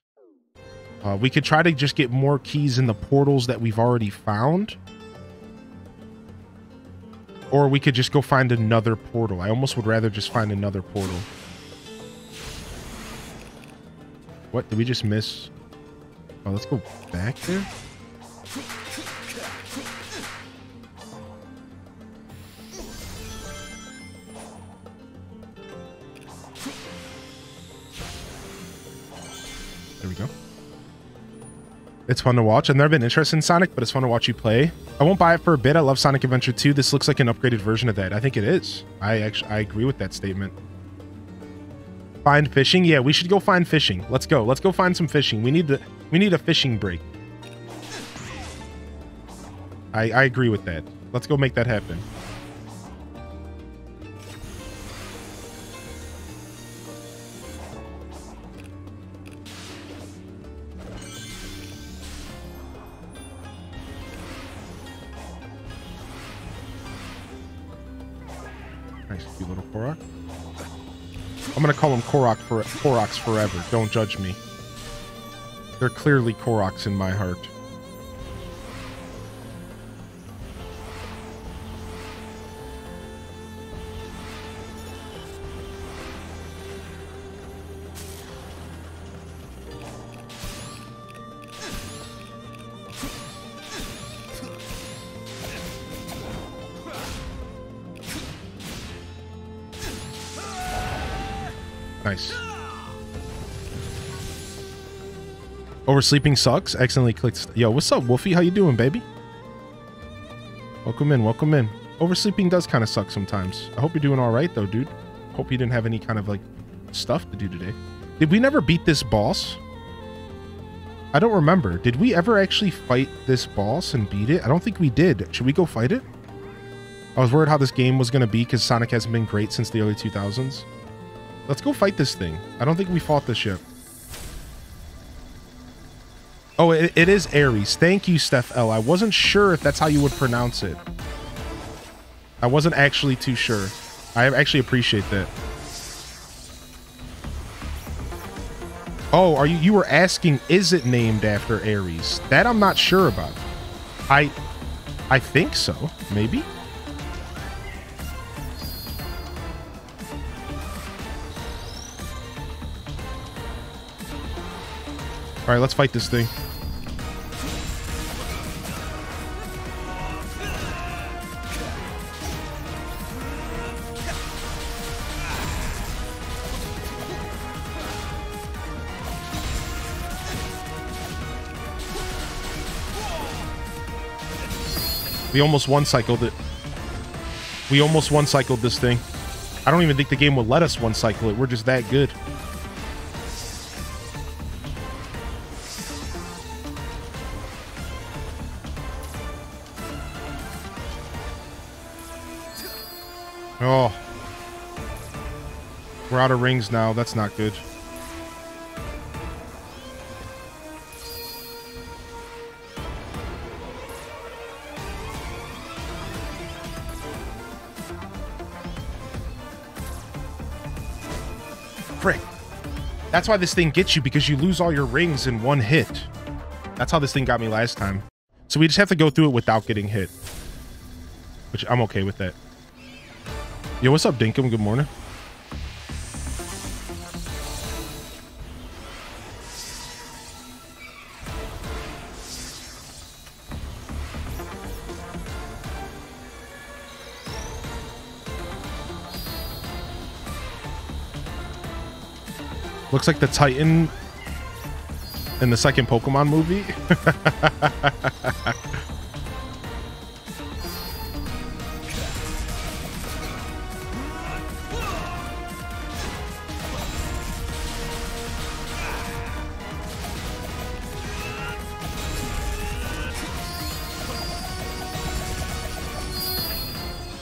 Uh, we could try to just get more keys in the portals that we've already found. Or we could just go find another portal. I almost would rather just find another portal. What? Did we just miss? Oh, let's go back there. There we go. It's fun to watch. I've never been interested in Sonic, but it's fun to watch you play. I won't buy it for a bit. I love Sonic Adventure 2. This looks like an upgraded version of that. I think it is. I actually I agree with that statement. Find fishing? Yeah, we should go find fishing. Let's go. Let's go find some fishing. We need the we need a fishing break. I I agree with that. Let's go make that happen. Korok. I'm gonna call him Korok for Koroks forever. Don't judge me. They're clearly Koroks in my heart. Nice. Oversleeping sucks. Accidentally clicked. Yo, what's up, Wolfie? How you doing, baby? Welcome in. Welcome in. Oversleeping does kind of suck sometimes. I hope you're doing all right, though, dude. Hope you didn't have any kind of like stuff to do today. Did we never beat this boss? I don't remember. Did we ever actually fight this boss and beat it? I don't think we did. Should we go fight it? I was worried how this game was going to be because Sonic hasn't been great since the early 2000s. Let's go fight this thing. I don't think we fought this yet. Oh, it, it is Ares. Thank you, Steph L. I wasn't sure if that's how you would pronounce it. I wasn't actually too sure. I actually appreciate that. Oh, are you you were asking is it named after Ares? That I'm not sure about. I I think so, maybe. All right, let's fight this thing. We almost one cycled it. We almost one cycled this thing. I don't even think the game will let us one cycle it. We're just that good. Out of rings now. That's not good. Frick. That's why this thing gets you, because you lose all your rings in one hit. That's how this thing got me last time. So we just have to go through it without getting hit. Which I'm okay with that. Yo, what's up, Dinkum? Good morning. Looks like the Titan in the second Pokemon movie. <laughs>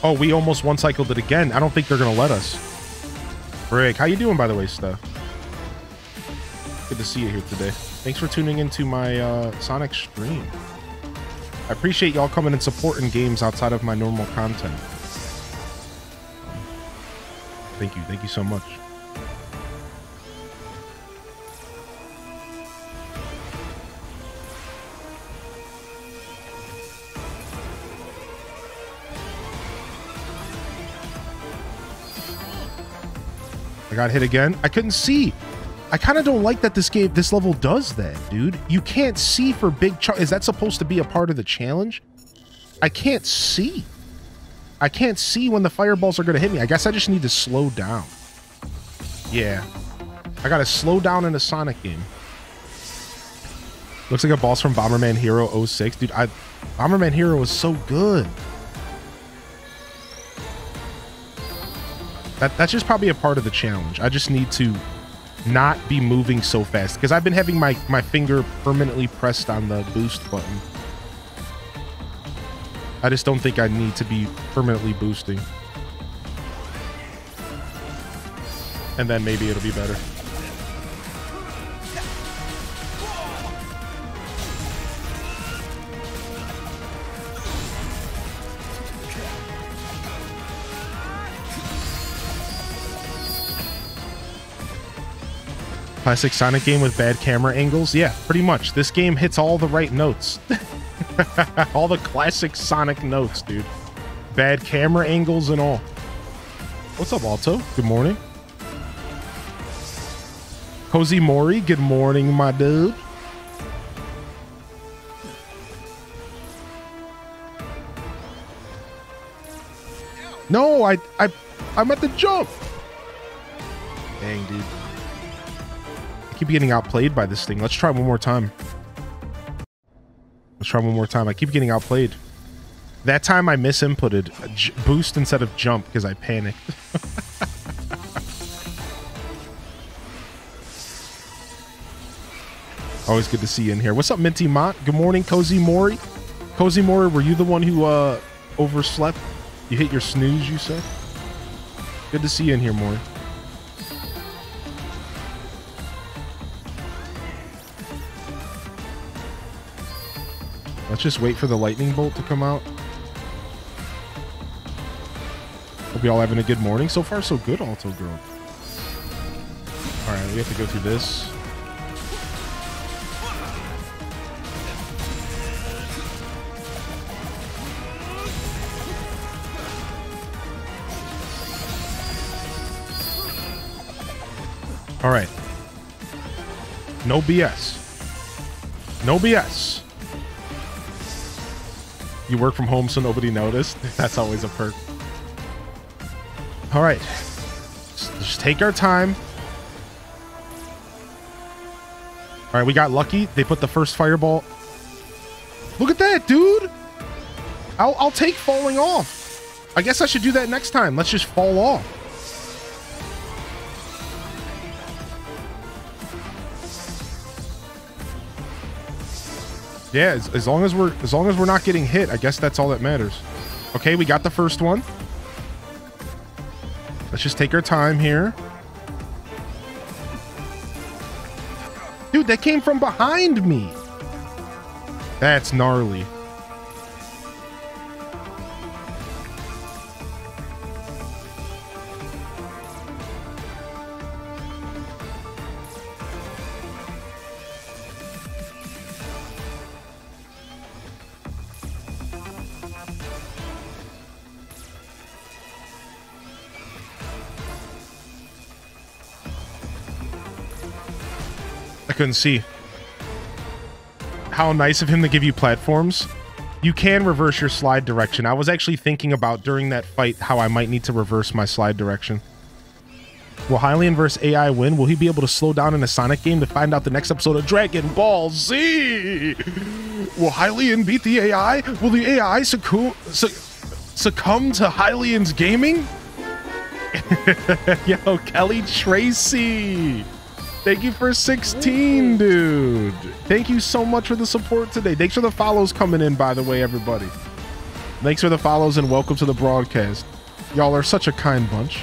Oh, we almost one cycled it again. I don't think they're gonna let us. Rick, how you doing by the way, Steph? Good to see you here today. Thanks for tuning into my uh, Sonic stream. I appreciate y'all coming and supporting games outside of my normal content. Thank you. Thank you so much. I got hit again. I couldn't see. I kind of don't like that this game, this level does that, dude. You can't see for big Is that supposed to be a part of the challenge? I can't see. I can't see when the fireballs are going to hit me. I guess I just need to slow down. Yeah. I got to slow down in a Sonic game. Looks like a boss from Bomberman Hero 06. Dude, I Bomberman Hero was so good. That, that's just probably a part of the challenge. I just need to not be moving so fast because I've been having my, my finger permanently pressed on the boost button. I just don't think I need to be permanently boosting. And then maybe it'll be better. Classic Sonic game with bad camera angles? Yeah, pretty much. This game hits all the right notes. <laughs> all the classic Sonic notes, dude. Bad camera angles and all. What's up, Alto? Good morning. Cozy Mori, good morning, my dude. No, I I I'm at the jump. Dang, dude keep getting outplayed by this thing. Let's try one more time. Let's try one more time. I keep getting outplayed. That time I misinputted boost instead of jump because I panicked. <laughs> Always good to see you in here. What's up, Minty Mott? Good morning, Cozy Mori. Cozy Mori, were you the one who uh overslept? You hit your snooze, you said? Good to see you in here, Mori. Let's just wait for the lightning bolt to come out. Hope you all having a good morning. So far, so good, Alto Girl. Alright, we have to go through this. Alright. No BS. No BS. You work from home so nobody noticed. <laughs> That's always a perk. All right. Just, take our time. All right, we got lucky. They put the first fireball. Look at that, dude. I'll, I'll take falling off. I guess I should do that next time. Let's just fall off. Yeah, as, as long as we're as long as we're not getting hit, I guess that's all that matters. Okay, we got the first one. Let's just take our time here. Dude, that came from behind me. That's gnarly. Couldn't see. How nice of him to give you platforms. You can reverse your slide direction. I was actually thinking about during that fight how I might need to reverse my slide direction. Will Hylian versus AI win? Will he be able to slow down in a Sonic game to find out the next episode of Dragon Ball Z? Will Hylian beat the AI? Will the AI succumb, succumb to Hylian's gaming? <laughs> Yo, Kelly Tracy. Thank you for 16, dude. Thank you so much for the support today. Thanks for the follows coming in, by the way, everybody. Thanks for the follows and welcome to the broadcast. Y'all are such a kind bunch.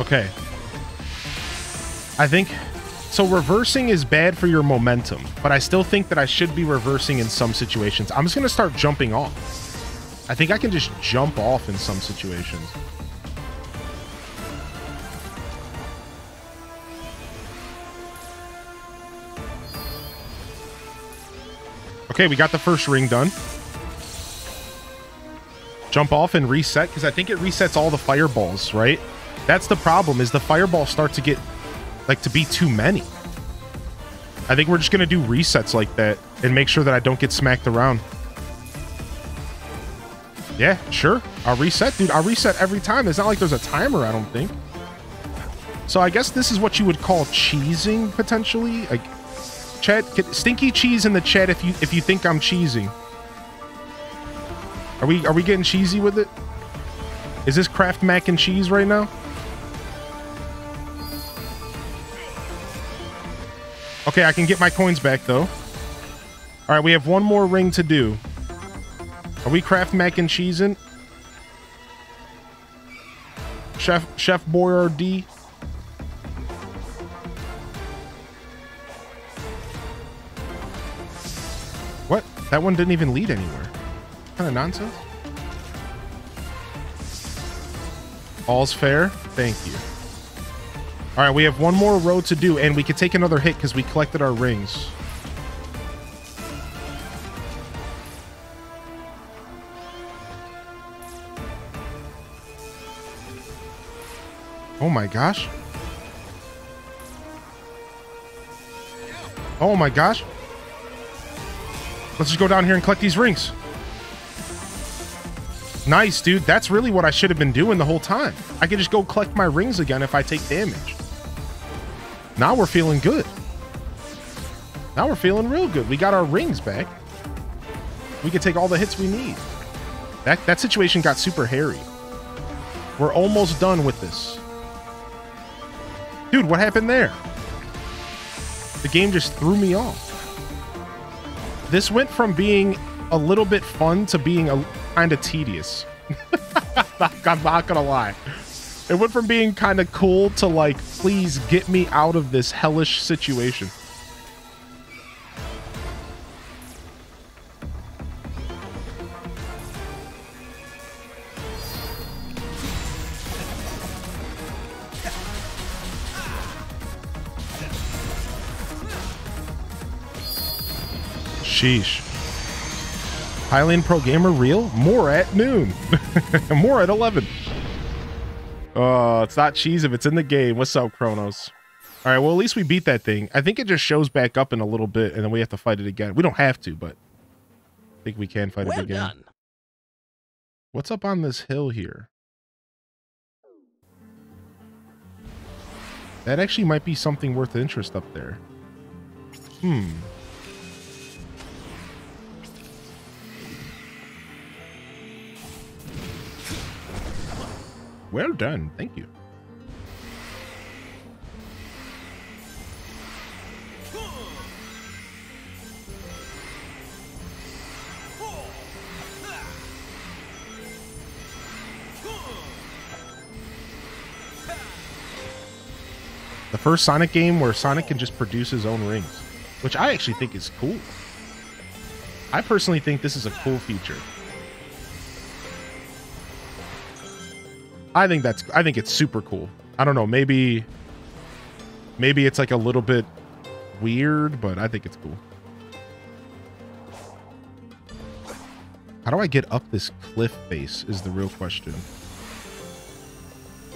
Okay, I think so reversing is bad for your momentum, but I still think that I should be reversing in some situations. I'm just going to start jumping off. I think I can just jump off in some situations. Okay, we got the first ring done. Jump off and reset, because I think it resets all the fireballs, right? That's the problem, is the fireballs start to get like to be too many. I think we're just going to do resets like that and make sure that I don't get smacked around. Yeah, sure. I'll reset, dude. I'll reset every time. It's not like there's a timer, I don't think. So I guess this is what you would call cheesing, potentially. Like, chat, stinky cheese in the chat if you if you think I'm cheesing. Are we are we getting cheesy with it? Is this Kraft mac and cheese right now? Okay, I can get my coins back though. All right, we have one more ring to do. Are we Kraft mac and cheese in? Chef Chef Boyardee. What? That one didn't even lead anywhere. Kind of nonsense? All's fair. Thank you. All right, we have one more row to do, and we could take another hit because we collected our rings. Oh my gosh. Oh my gosh. Let's just go down here and collect these rings. Nice, dude. That's really what I should have been doing the whole time. I could just go collect my rings again if I take damage. Now we're feeling good. Now we're feeling real good. We got our rings back. We can take all the hits we need. That, that situation got super hairy. We're almost done with this. Dude, what happened there? The game just threw me off. This went from being a little bit fun to being a kind of tedious. <laughs> I'm not gonna lie. It went from being kind of cool to like, please get me out of this hellish situation. Sheesh. Hylian Pro Gamer real? More at noon. <laughs> More at 11. Oh, it's not cheese if it's in the game. What's up, Kronos? All right, well, at least we beat that thing. I think it just shows back up in a little bit, and then we have to fight it again. We don't have to, but I think we can fight well it again. done. What's up on this hill here? That actually might be something worth interest up there. Hmm. Well done. Thank you. The first Sonic game where Sonic can just produce his own rings, which I actually think is cool. I personally think this is a cool feature. I think that's I think it's super cool. I don't know, maybe maybe it's like a little bit weird, but I think it's cool. How do I get up this cliff face is the real question.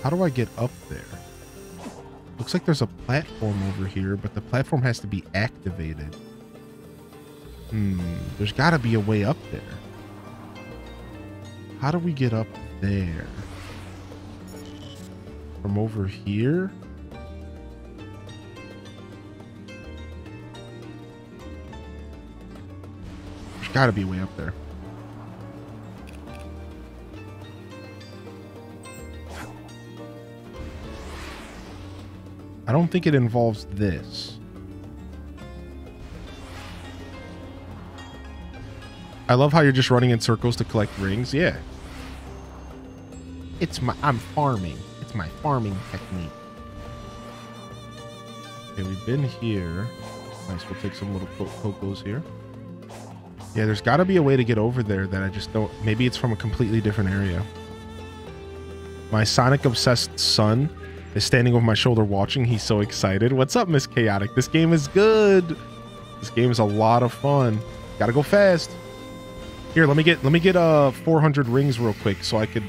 How do I get up there? Looks like there's a platform over here, but the platform has to be activated. Hmm, there's got to be a way up there. How do we get up there? From over here? There's got to be way up there. I don't think it involves this. I love how you're just running in circles to collect rings. Yeah. It's my I'm farming. My farming technique. Okay, we've been here. Nice, we'll take some little co- Kocos here. Yeah, there's got to be a way to get over there that I just don't. Maybe it's from a completely different area. My Sonic obsessed son is standing over my shoulder watching. He's so excited. What's up, Miss Chaotic? This game is good. This game is a lot of fun. Gotta go fast. Here, let me get let me get uh 400 rings real quick so I could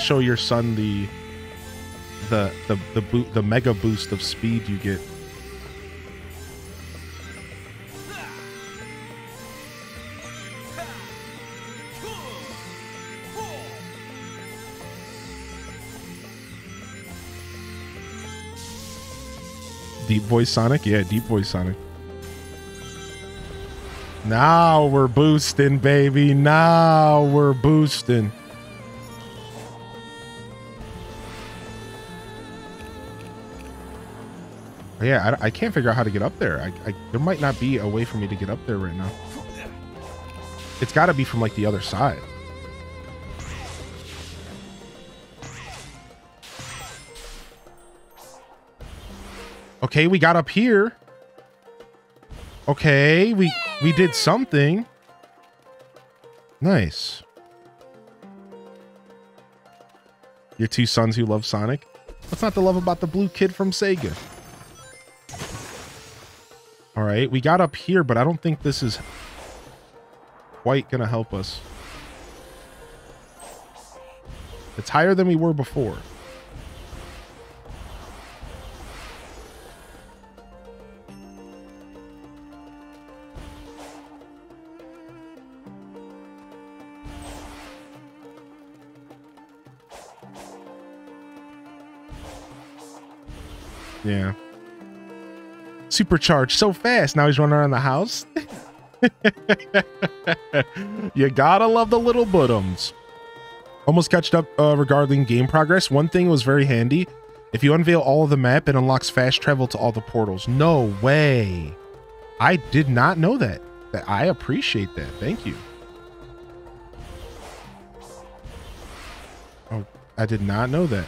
show your son the the the the boot the mega boost of speed you get. Deep voice Sonic? Yeah, deep voice Sonic. Now we're boosting, baby. Now we're boosting. Yeah, I, I can't figure out how to get up there. I, I, there might not be a way for me to get up there right now. It's got to be from like the other side. Okay, we got up here. Okay, we we did something. Nice. Your two sons who love Sonic. What's not to love about the blue kid from Sega? All right, we got up here, but I don't think this is quite gonna help us. It's higher than we were before. Yeah. Supercharged so fast. Now he's running around the house. <laughs> you gotta love the little buttums. Almost catched up uh, regarding game progress. One thing was very handy. If you unveil all of the map, it unlocks fast travel to all the portals. No way. I did not know that. I appreciate that. Thank you. Oh, I did not know that.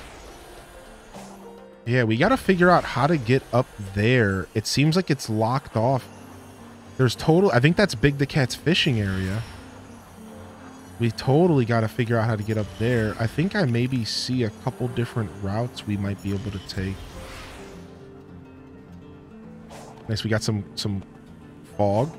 Yeah, we got to figure out how to get up there. It seems like it's locked off. There's total... I think that's Big the Cat's fishing area. We totally got to figure out how to get up there. I think I maybe see a couple different routes we might be able to take. Nice, we got some some fog.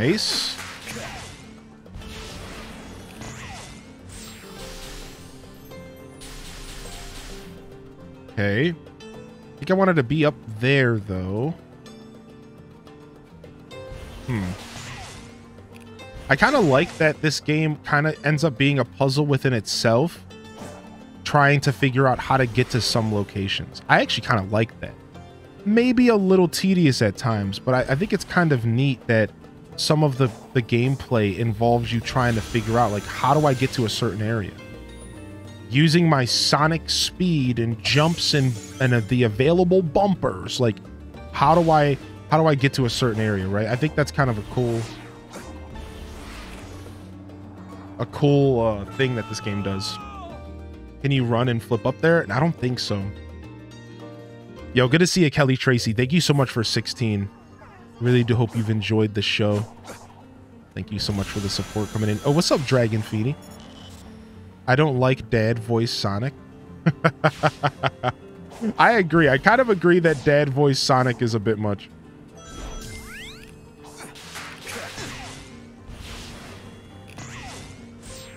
Nice. Okay. I think I wanted to be up there, though. Hmm. I kind of like that this game kind of ends up being a puzzle within itself, trying to figure out how to get to some locations. I actually kind of like that. Maybe a little tedious at times, but I, I think it's kind of neat that some of the, the gameplay involves you trying to figure out, like, how do I get to a certain area? Using my sonic speed and jumps and, and uh, the available bumpers, like, how do I how do I get to a certain area, right? I think that's kind of a cool a cool uh, thing that this game does. Can you run and flip up there? I don't think so. Yo, good to see you, Kelly Tracy. Thank you so much for 16. Really do hope you've enjoyed the show. Thank you so much for the support coming in. Oh, what's up, Dragon Feedy? I don't like dad voice Sonic. <laughs> I agree. I kind of agree that dad voice Sonic is a bit much.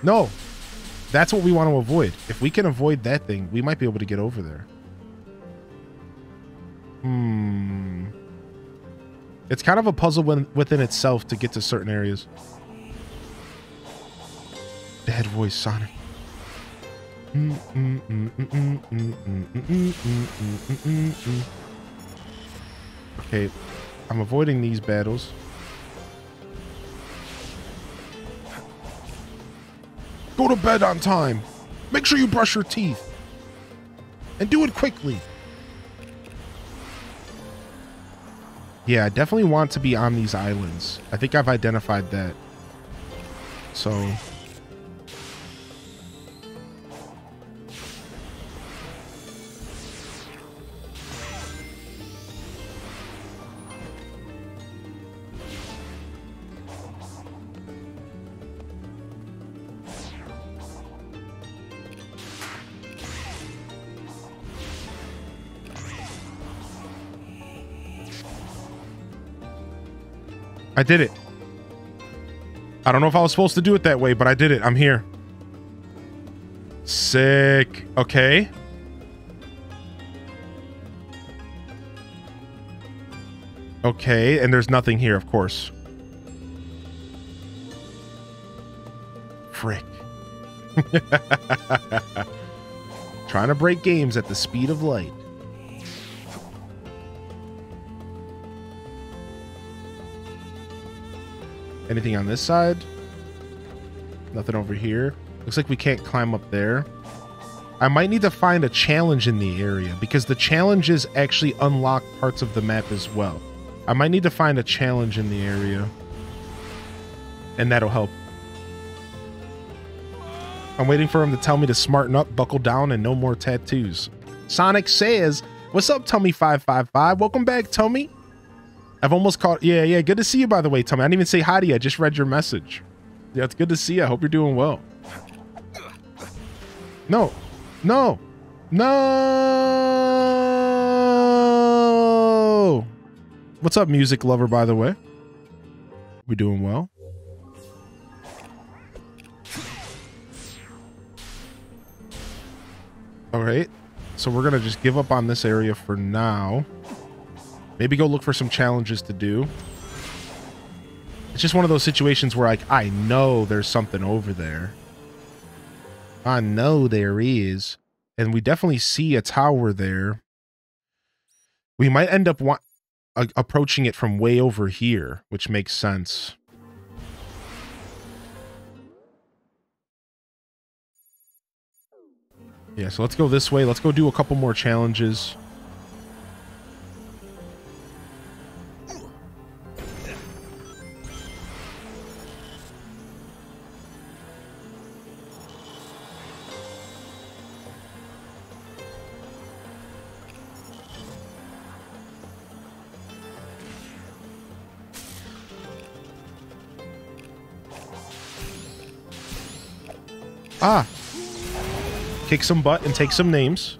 No, that's what we want to avoid. If we can avoid that thing, we might be able to get over there. Hmm. It's kind of a puzzle within itself to get to certain areas. Dead voice Sonic. Okay, I'm avoiding these battles. Go to bed on time. Make sure you brush your teeth. And do it quickly. Yeah, I definitely want to be on these islands. I think I've identified that. So... I did it. I don't know if I was supposed to do it that way, but I did it. I'm here. Sick. Okay. Okay, and there's nothing here, of course. Frick. <laughs> Trying to break games at the speed of light. Anything on this side? Nothing over here. Looks like we can't climb up there. I might need to find a challenge in the area because the challenges actually unlock parts of the map as well. I might need to find a challenge in the area. And that'll help. I'm waiting for him to tell me to smarten up, buckle down, and no more tattoos. Sonic says, What's up, Tommy555? Welcome back, Tommy. I've almost caught. Yeah, yeah. Good to see you, by the way, Tommy. I didn't even say hi to you. I just read your message. Yeah, it's good to see you. I hope you're doing well. No. No. No. What's up, music lover, by the way? We doing well? All right. So we're going to just give up on this area for now. Maybe go look for some challenges to do. It's just one of those situations where like I know there's something over there. I know there is. And we definitely see a tower there. We might end up wa- approaching it from way over here, which makes sense. Yeah, so let's go this way. Let's go do a couple more challenges. Ah. Kick some butt and take some names.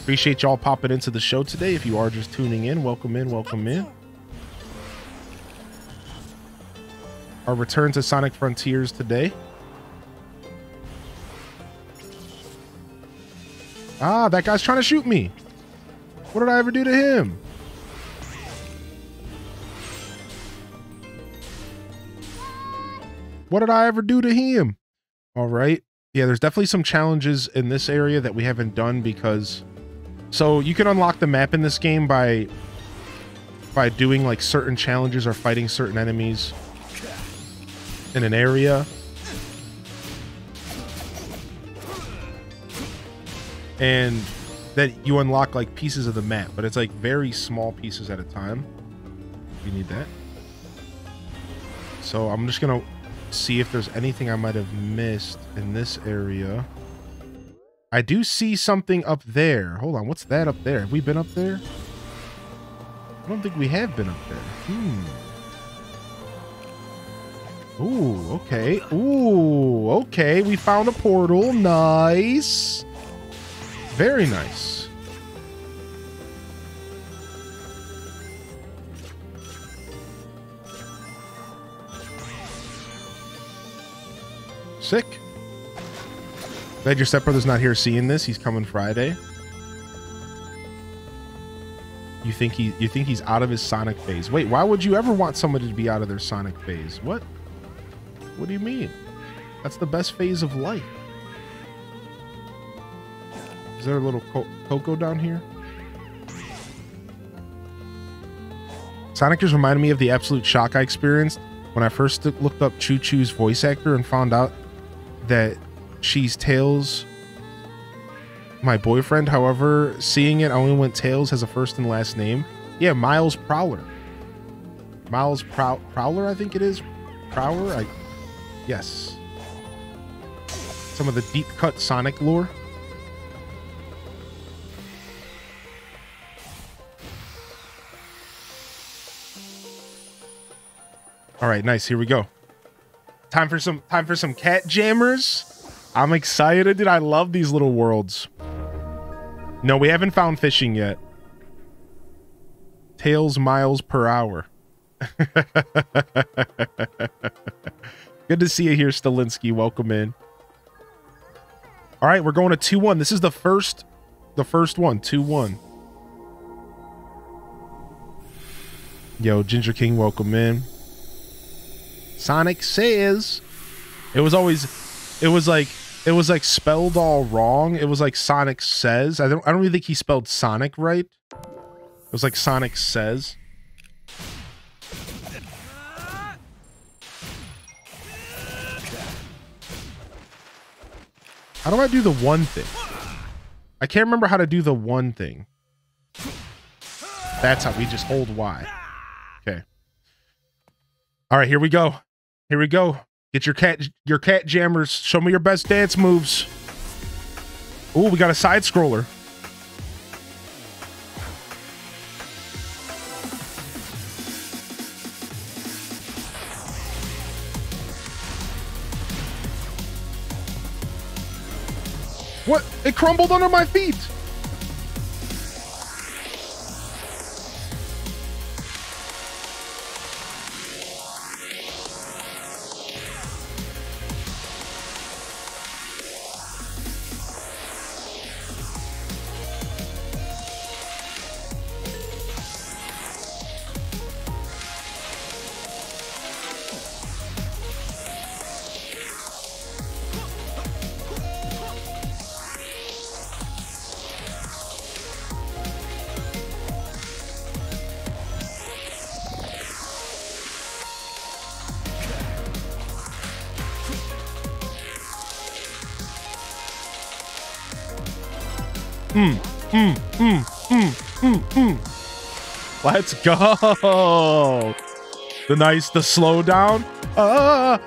Appreciate y'all popping into the show today. If you are just tuning in, welcome in, welcome in. Our return to Sonic Frontiers today. Ah, that guy's trying to shoot me. What did I ever do to him? What did I ever do to him? All right. Yeah, there's definitely some challenges in this area that we haven't done because so you can unlock the map in this game by by doing like certain challenges or fighting certain enemies in an area. And that you unlock like pieces of the map, but it's like very small pieces at a time. You need that. So I'm just gonna see if there's anything I might have missed in this area. I do see something up there. Hold on, what's that up there? Have we been up there? I don't think we have been up there. Hmm. Ooh, okay. Ooh, okay. We found a portal. Nice. Very nice. Sick. Glad your stepbrother's not here seeing this. He's coming Friday. You think he you think he's out of his Sonic phase. Wait, why would you ever want somebody to be out of their Sonic phase? What? What do you mean? That's the best phase of life. Is there a little co Koco down here? Sonic just reminded me of the absolute shock I experienced when I first looked up Choo Choo's voice actor and found out that she's Tails my boyfriend. However, seeing it, I only went Tails has a first and last name. Yeah, Miles Prowler. Miles Prow- Prowler, I think it is. Prowler? I yes. Some of the deep cut Sonic lore. All right, nice. Here we go. Time for some time for some cat jammers. I'm excited, dude. I love these little worlds. No, we haven't found fishing yet. Tails miles per hour. <laughs> Good to see you here, Stalinsky. Welcome in. All right, we're going to 2-1. This is the first the first one, 2-1. Yo, Ginger King, welcome in. Sonic says it was always it was like it was like spelled all wrong. It was like Sonic says. I don't I don't really think he spelled Sonic right. It was like Sonic says. How do I do the one thing? I can't remember how to do the one thing. That's how we just hold Y. Okay. All right, here we go. Here we go. Get your cat your cat jammers. Show me your best dance moves. Ooh, we got a side scroller. What? It crumbled under my feet. Let's go. The nice, the slow down. Ah.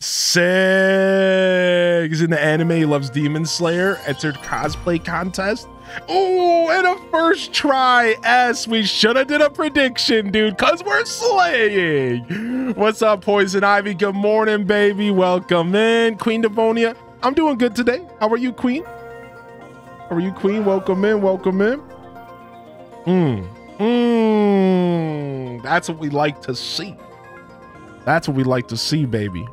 Sigs in the anime loves Demon Slayer. Entered cosplay contest. Oh, and a first try. S. We should have did a prediction, dude, because we're slaying. What's up, Poison Ivy? Good morning, baby. Welcome in. Queen Devonia. I'm doing good today. How are you, Queen? How are you, Queen? Welcome in. Welcome in. Mmm. Mmm. That's what we like to see. That's what we like to see, baby.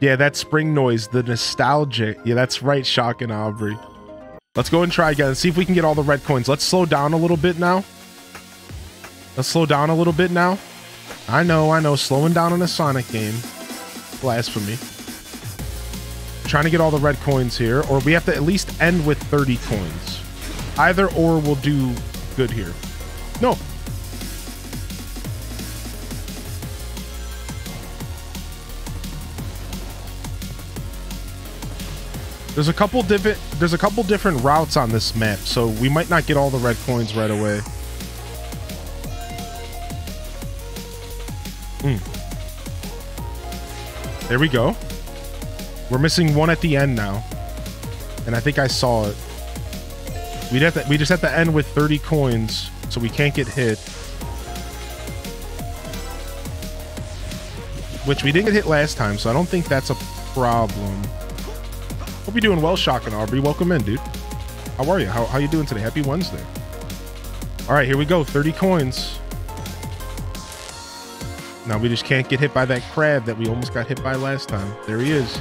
Yeah, that spring noise, the nostalgia. Yeah, that's right, Shock and Aubrey. Let's go and try again and see if we can get all the red coins. Let's slow down a little bit now. Let's slow down a little bit now. I know, I know. Slowing down in a Sonic game. Blasphemy. trying to get all the red coins here, or we have to at least end with 30 coins. Either or will do good here. No. There's a couple different there's a couple different routes on this map, so we might not get all the red coins right away. Hmm. There we go. We're missing one at the end now. And I think I saw it. We'd have to, we just have to end with 30 coins, so we can't get hit. Which we didn't get hit last time, so I don't think that's a problem. Hope you're doing well, Shock and Aubrey. Welcome in, dude. How are you? How, how you doing today? Happy Wednesday. All right, here we go. 30 coins. Now we just can't get hit by that crab that we almost got hit by last time. There he is.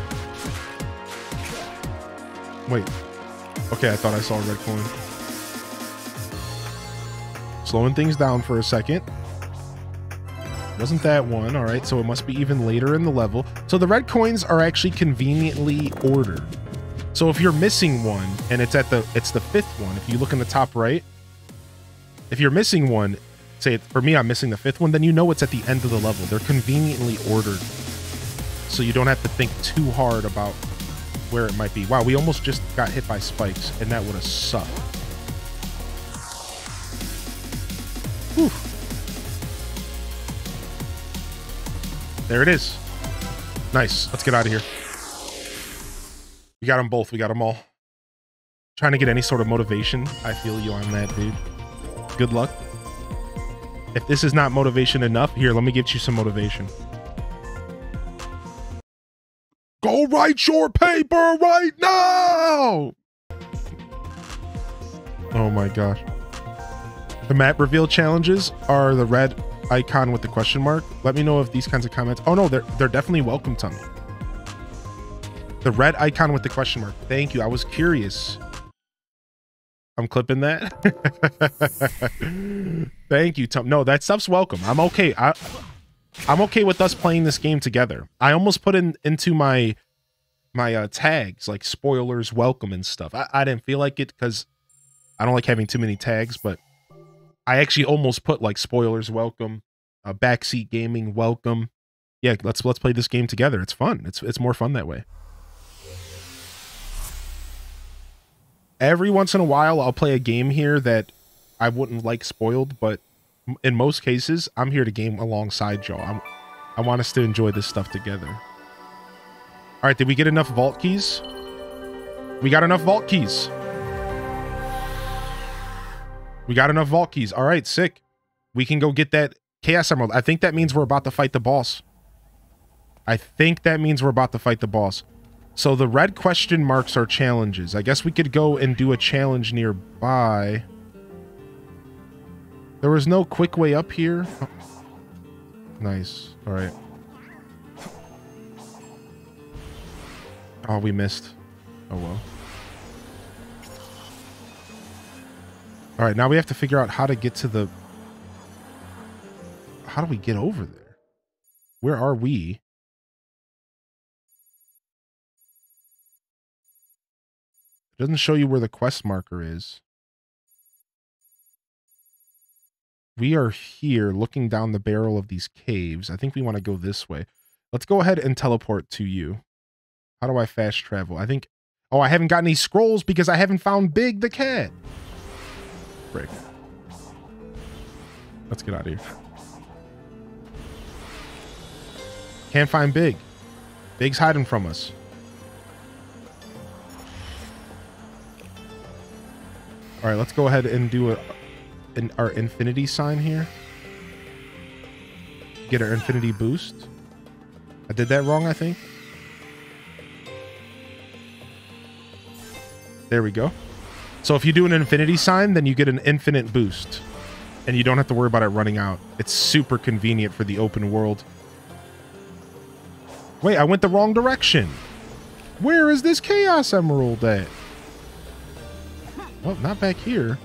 Wait. Okay, I thought I saw a red coin. Slowing things down for a second. Wasn't that one. All right, so it must be even later in the level. So the red coins are actually conveniently ordered. So if you're missing one and it's at the it's the fifth one, if you look in the top right, if you're missing one, say for me I'm missing the fifth one, then you know it's at the end of the level. They're conveniently ordered. So you don't have to think too hard about where it might be. Wow, we almost just got hit by spikes and that would have sucked. Whew. There it is. Nice. Let's get out of here. We got them both. We got them all. Trying to get any sort of motivation. I feel you on that, dude. Good luck. If this is not motivation enough, here, let me get you some motivation. Go write your paper right now! Oh my gosh. The map reveal challenges are the red icon with the question mark. Let me know if these kinds of comments. Oh no, they're they're definitely welcome to me. The red icon with the question mark. Thank you. I was curious. I'm clipping that. <laughs> Thank you, Tom. No, that stuff's welcome. I'm okay. I I'm okay with us playing this game together. I almost put in into my my uh, tags like spoilers, welcome, and stuff. I, I didn't feel like it because I don't like having too many tags, but I actually almost put like spoilers, welcome, uh, backseat gaming, welcome. Yeah, let's let's play this game together. It's fun. It's it's more fun that way. Every once in a while, I'll play a game here that I wouldn't like spoiled, but in most cases, I'm here to game alongside y'all. I'm, I want us to enjoy this stuff together. All right, did we get enough vault keys? We got enough vault keys. We got enough vault keys. All right, sick. We can go get that Chaos Emerald. I think that means we're about to fight the boss. I think that means we're about to fight the boss. So the red question marks are challenges. I guess we could go and do a challenge nearby. There was no quick way up here. Nice. All right. Oh, we missed. Oh, well. All right, now we have to figure out how to get to the... How do we get over there? Where are we? Doesn't show you where the quest marker is. We are here looking down the barrel of these caves. I think we want to go this way. Let's go ahead and teleport to you. How do I fast travel? I think... Oh, I haven't got any scrolls because I haven't found Big the cat. Break. Let's get out of here. Can't find Big. Big's hiding from us. All right, let's go ahead and do a, an, our infinity sign here. Get our infinity boost. I did that wrong, I think. There we go. So if you do an infinity sign, then you get an infinite boost. And you don't have to worry about it running out. It's super convenient for the open world. Wait, I went the wrong direction. Where is this Chaos Emerald at? Well, not back here.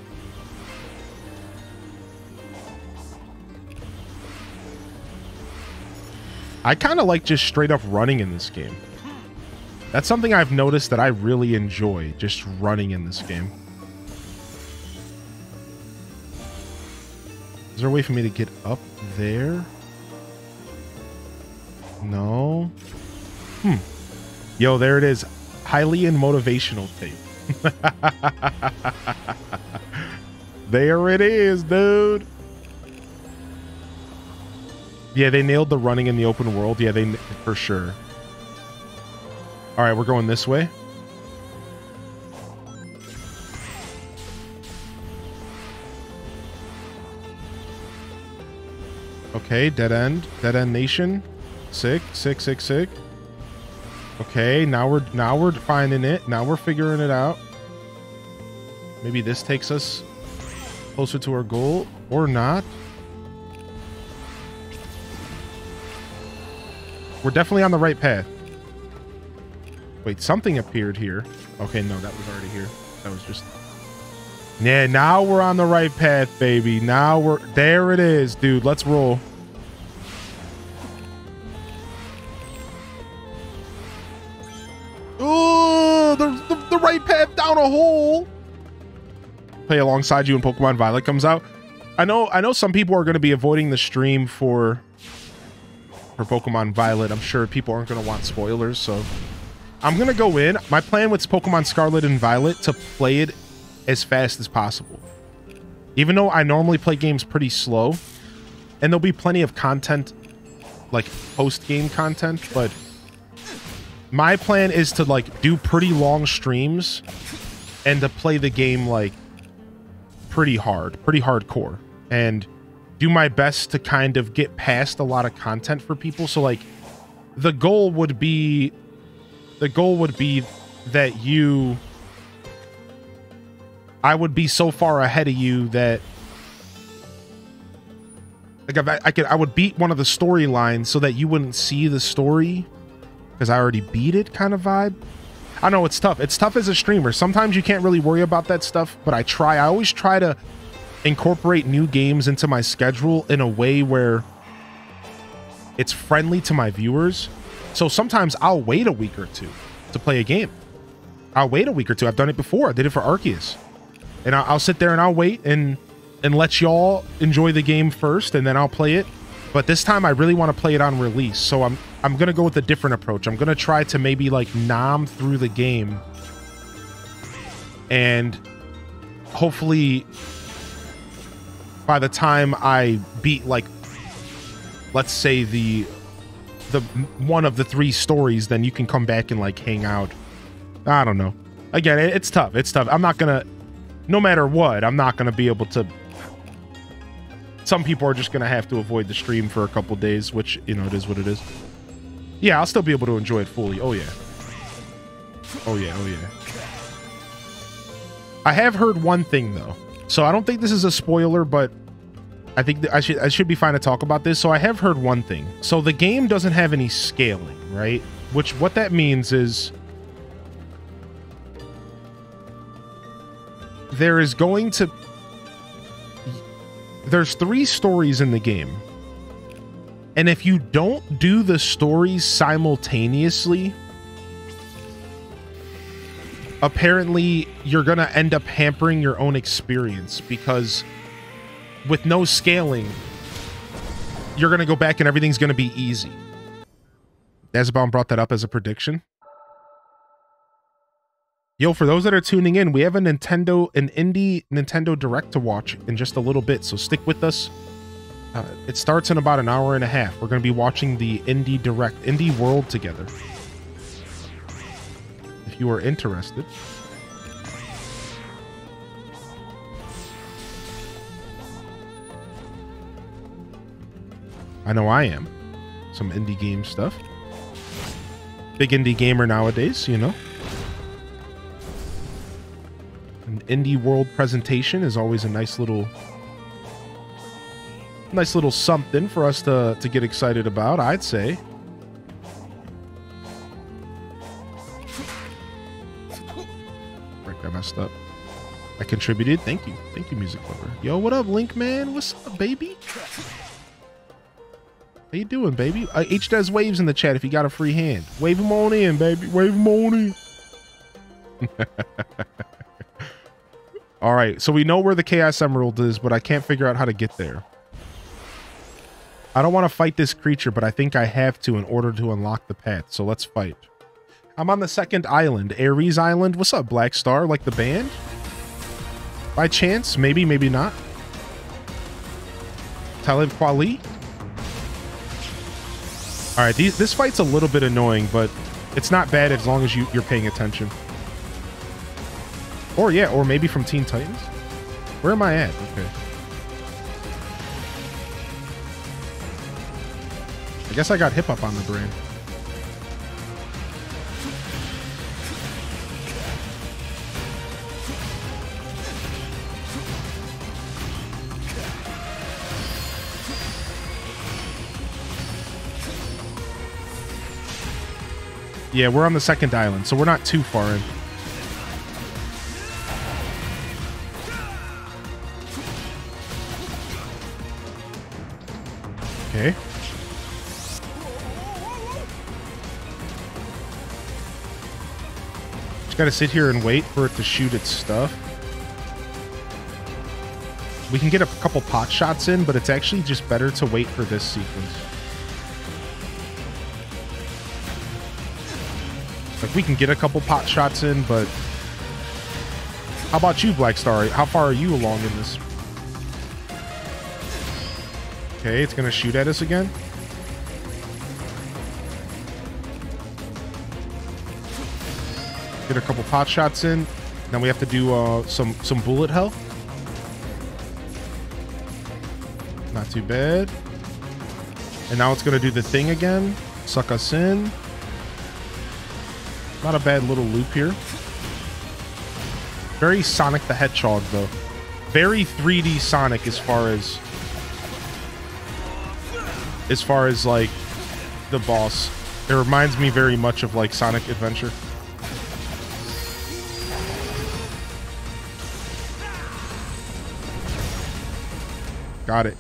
I kind of like just straight up running in this game. That's something I've noticed that I really enjoy, just running in this game. Is there a way for me to get up there? No. Hmm. Yo, there it is. Hylian motivational tape. <laughs> there it is, dude. Yeah, they nailed the running in the open world. Yeah, they for sure. All right, we're going this way. Okay, dead end. Dead end nation. Sick, sick, sick, sick. Okay, now we're now we're finding it. Now we're figuring it out. Maybe this takes us closer to our goal or not. We're definitely on the right path. Wait, something appeared here. Okay, no, that was already here. That was just Yeah, now we're on the right path, baby. Now we're there it is, dude. Let's roll. A hole. Play alongside you when Pokemon Violet comes out. I know I know some people are going to be avoiding the stream for for Pokemon Violet. I'm sure people aren't going to want spoilers, so I'm going to go in. My plan with Pokemon Scarlet and Violet to play it as fast as possible. Even though I normally play games pretty slow, and there'll be plenty of content like post-game content, but my plan is to like do pretty long streams and to play the game like pretty hard, pretty hardcore and do my best to kind of get past a lot of content for people. So like the goal would be the goal would be that you I would be so far ahead of you that like I, I could I would beat one of the storylines so that you wouldn't see the story because I already beat it kind of vibe. I know it's tough. It's tough as a streamer. Sometimes you can't really worry about that stuff, but I try. I always try to incorporate new games into my schedule in a way where it's friendly to my viewers. So sometimes I'll wait a week or two to play a game. I'll wait a week or two. I've done it before. I did it for Arceus. And I'll, I'll sit there and I'll wait and and let y'all enjoy the game first and then I'll play it. But this time I really want to play it on release. So I'm I'm going to go with a different approach. I'm going to try to maybe like nom through the game and hopefully by the time I beat like let's say the the one of the three stories then you can come back and like hang out. I don't know. Again, it's tough. It's tough. I'm not to no matter what, I'm not to be able to some people are just going to have to avoid the stream for a couple days, which, you know, it is what it is. Yeah, I'll still be able to enjoy it fully. Oh, yeah. Oh, yeah. Oh, yeah. I have heard one thing, though. So I don't think this is a spoiler, but I think I should I should be fine to talk about this. So I have heard one thing. So the game doesn't have any scaling, right? Which what that means is there is going to there's three stories in the game. And if you don't do the stories simultaneously, apparently you're going to end up hampering your own experience because with no scaling, you're going to go back and everything's going to be easy. Dazabon brought that up as a prediction. Yo, for those that are tuning in, we have a Nintendo, an indie Nintendo Direct to watch in just a little bit, so stick with us. Uh, it starts in about an hour and a half. We're going to be watching the Indie Direct, Indie World together. If you are interested. I know I am. Some indie game stuff. Big indie gamer nowadays, you know. Indie world presentation is always a nice little nice little something for us to to get excited about, I'd say. Right, I messed up. I contributed. Thank you. Thank you, Music Lover. Yo, what up, Link Man? What's up, baby? How you doing, baby? Uh, H does waves in the chat if you got a free hand. Wave them on in, baby. Wave them on in. <laughs> All right, so we know where the Chaos Emerald is, but I can't figure out how to get there. I don't want to fight this creature, but I think I have to in order to unlock the path, so let's fight. I'm on the second island, Ares Island. What's up, Black Star? Like the band? By chance? Maybe, maybe not. Talib Kweli? All right, these, this fight's a little bit annoying, but it's not bad as long as you, you're paying attention. Or yeah, or maybe from Teen Titans. Where am I at? Okay. I guess I got hip hop on the brain. Yeah, we're on the second island, so we're not too far in. Okay. Just gotta sit here and wait for it to shoot its stuff. We can get a couple pot shots in, but it's actually just better to wait for this sequence. Like we can get a couple pot shots in, but how about you, Black Star? How far are you along in this? Okay, it's gonna shoot at us again. Get a couple pot shots in. Then we have to do uh, some some bullet hell. Not too bad. And now it's gonna do the thing again. Suck us in. Not a bad little loop here. Very Sonic the Hedgehog, though. Very 3D Sonic as far as as far as like the boss. It reminds me very much of like Sonic Adventure. Got it.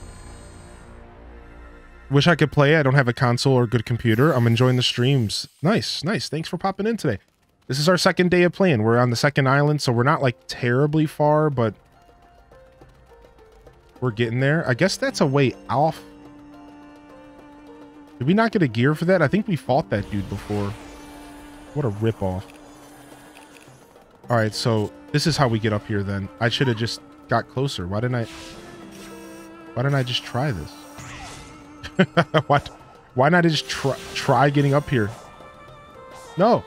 Wish I could play. I don't have a console or a good computer. I'm enjoying the streams. Nice, nice. Thanks for popping in today. This is our second day of playing. We're on the second island, so we're not like terribly far, but we're getting there. I guess that's a way off. Did we not get a gear for that? I think we fought that dude before. What a ripoff. All right, so this is how we get up here then. I should have just got closer. Why didn't I... Why didn't I just try this? <laughs> what? Why not just try, try getting up here? No.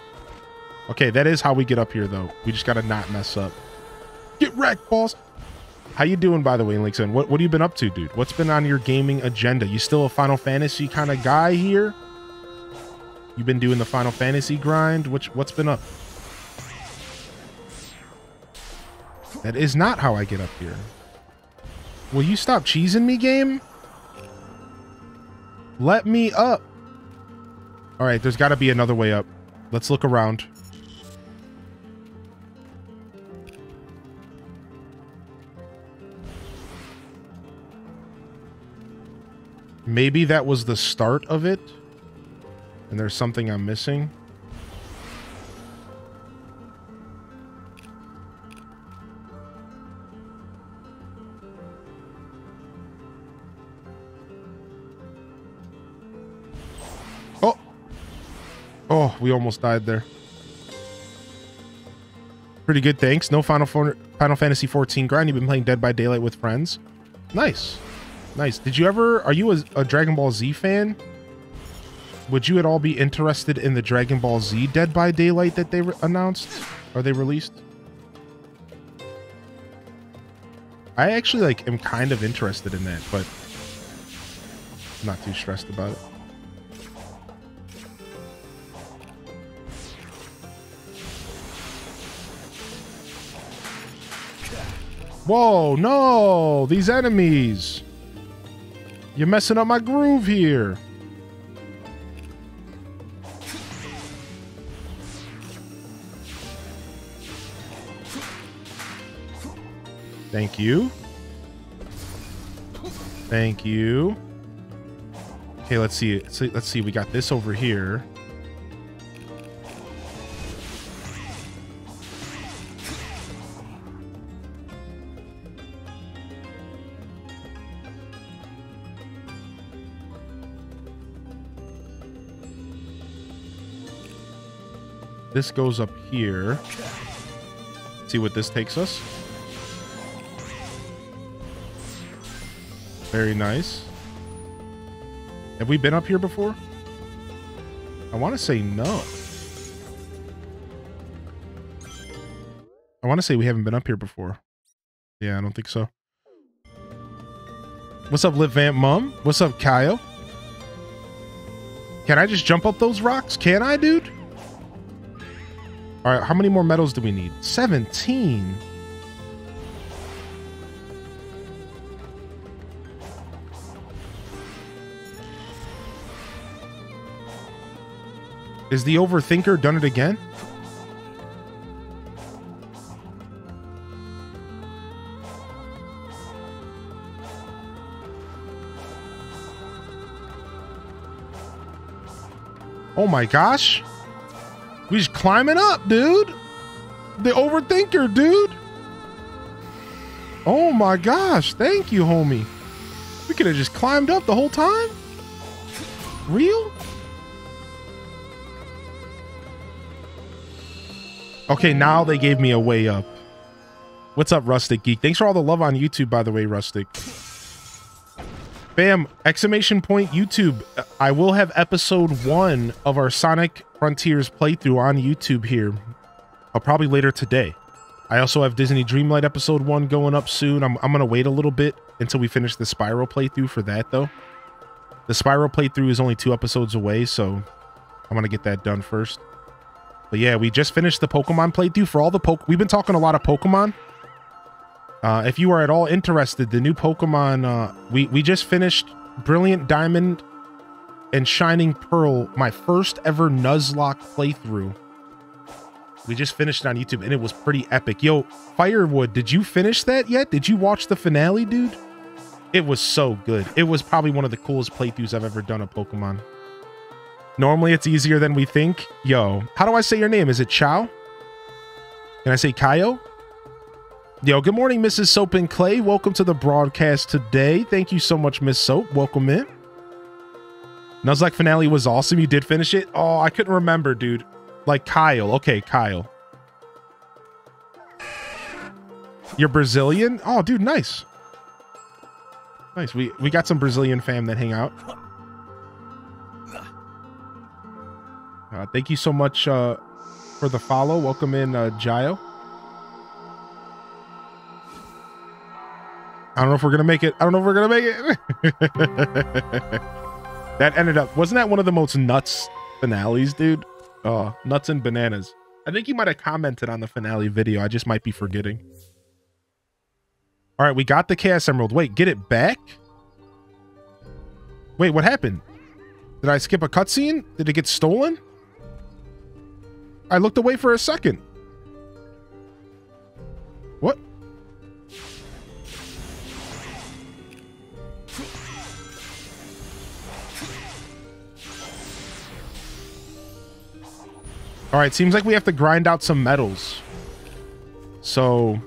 Okay, that is how we get up here, though. We just gotta not mess up. Get wrecked, boss. How you doing, by the way, Linkson? What what have you been up to, dude? What's been on your gaming agenda? You still a Final Fantasy kind of guy here? You been doing the Final Fantasy grind? Which what's been up? That is not how I get up here. Will you stop cheesing me, game? Let me up. All right, there's got to be another way up. Let's look around. Maybe that was the start of it. And there's something I'm missing. Oh. Oh, we almost died there. Pretty good, thanks. No Final, Final Fantasy 14 grind. You've been playing Dead by Daylight with friends. Nice. Nice. Did you ever... Are you a, a Dragon Ball Z fan? Would you at all be interested in the Dragon Ball Z Dead by Daylight that they announced? Or they released? I actually, like, am kind of interested in that, but... I'm not too stressed about it. Whoa, no! These enemies! You're messing up my groove here. Thank you. Thank you. Okay, let's see. Let's see. Let's see. We got this over here. This goes up here. See what this takes us. Very nice. Have we been up here before? I want to say no. I want to say we haven't been up here before. Yeah, I don't think so. What's up, Liv Vamp Mom? What's up, Kyle? Can I just jump up those rocks? Can I, dude? All right, how many more medals do we need? 17. Is the overthinker done it again? Oh my gosh. We just climbing up, dude. The overthinker, dude. Oh my gosh. Thank you, homie. We could have just climbed up the whole time. Real? Okay, now they gave me a way up. What's up, Rustic Geek? Thanks for all the love on YouTube, by the way, Rustic. Bam! Exclamation point YouTube. I will have episode one of our Sonic Frontiers playthrough on YouTube here. Uh, probably later today. I also have Disney Dreamlight episode one going up soon. I'm, I'm going to wait a little bit until we finish the Spiral playthrough for that, though. The Spiral playthrough is only two episodes away, so I'm going to get that done first. But yeah, we just finished the Pokemon playthrough for all the poke. We've been talking a lot of Pokemon. Uh, if you are at all interested, the new Pokemon, uh, we we just finished Brilliant Diamond and Shining Pearl, my first ever Nuzlocke playthrough. We just finished on YouTube and it was pretty epic. Yo, Firewood, did you finish that yet? Did you watch the finale, dude? It was so good. It was probably one of the coolest playthroughs I've ever done of Pokemon. Normally it's easier than we think. Yo, how do I say your name? Is it Chow? Can I say Kaio? Yo, good morning, Mrs. Soap and Clay. Welcome to the broadcast today. Thank you so much, Miss Soap. Welcome in. Nuzlocke finale was awesome. You did finish it? Oh, I couldn't remember, dude. Like Kyle. Okay, Kyle. You're Brazilian? Oh, dude, nice. Nice. We we got some Brazilian fam that hang out. Uh, thank you so much uh, for the follow. Welcome in, uh. I don't know if we're gonna make it. I don't know if we're gonna make it. <laughs> that ended up wasn't that one of the most nuts finales, dude? Oh, nuts and bananas. I think you might have commented on the finale video. I just might be forgetting. All right, we got the Chaos Emerald. Wait, get it back? Wait, what happened? Did I skip a cutscene? Did it get stolen? I looked away for a second. All right, seems like we have to grind out some medals. So...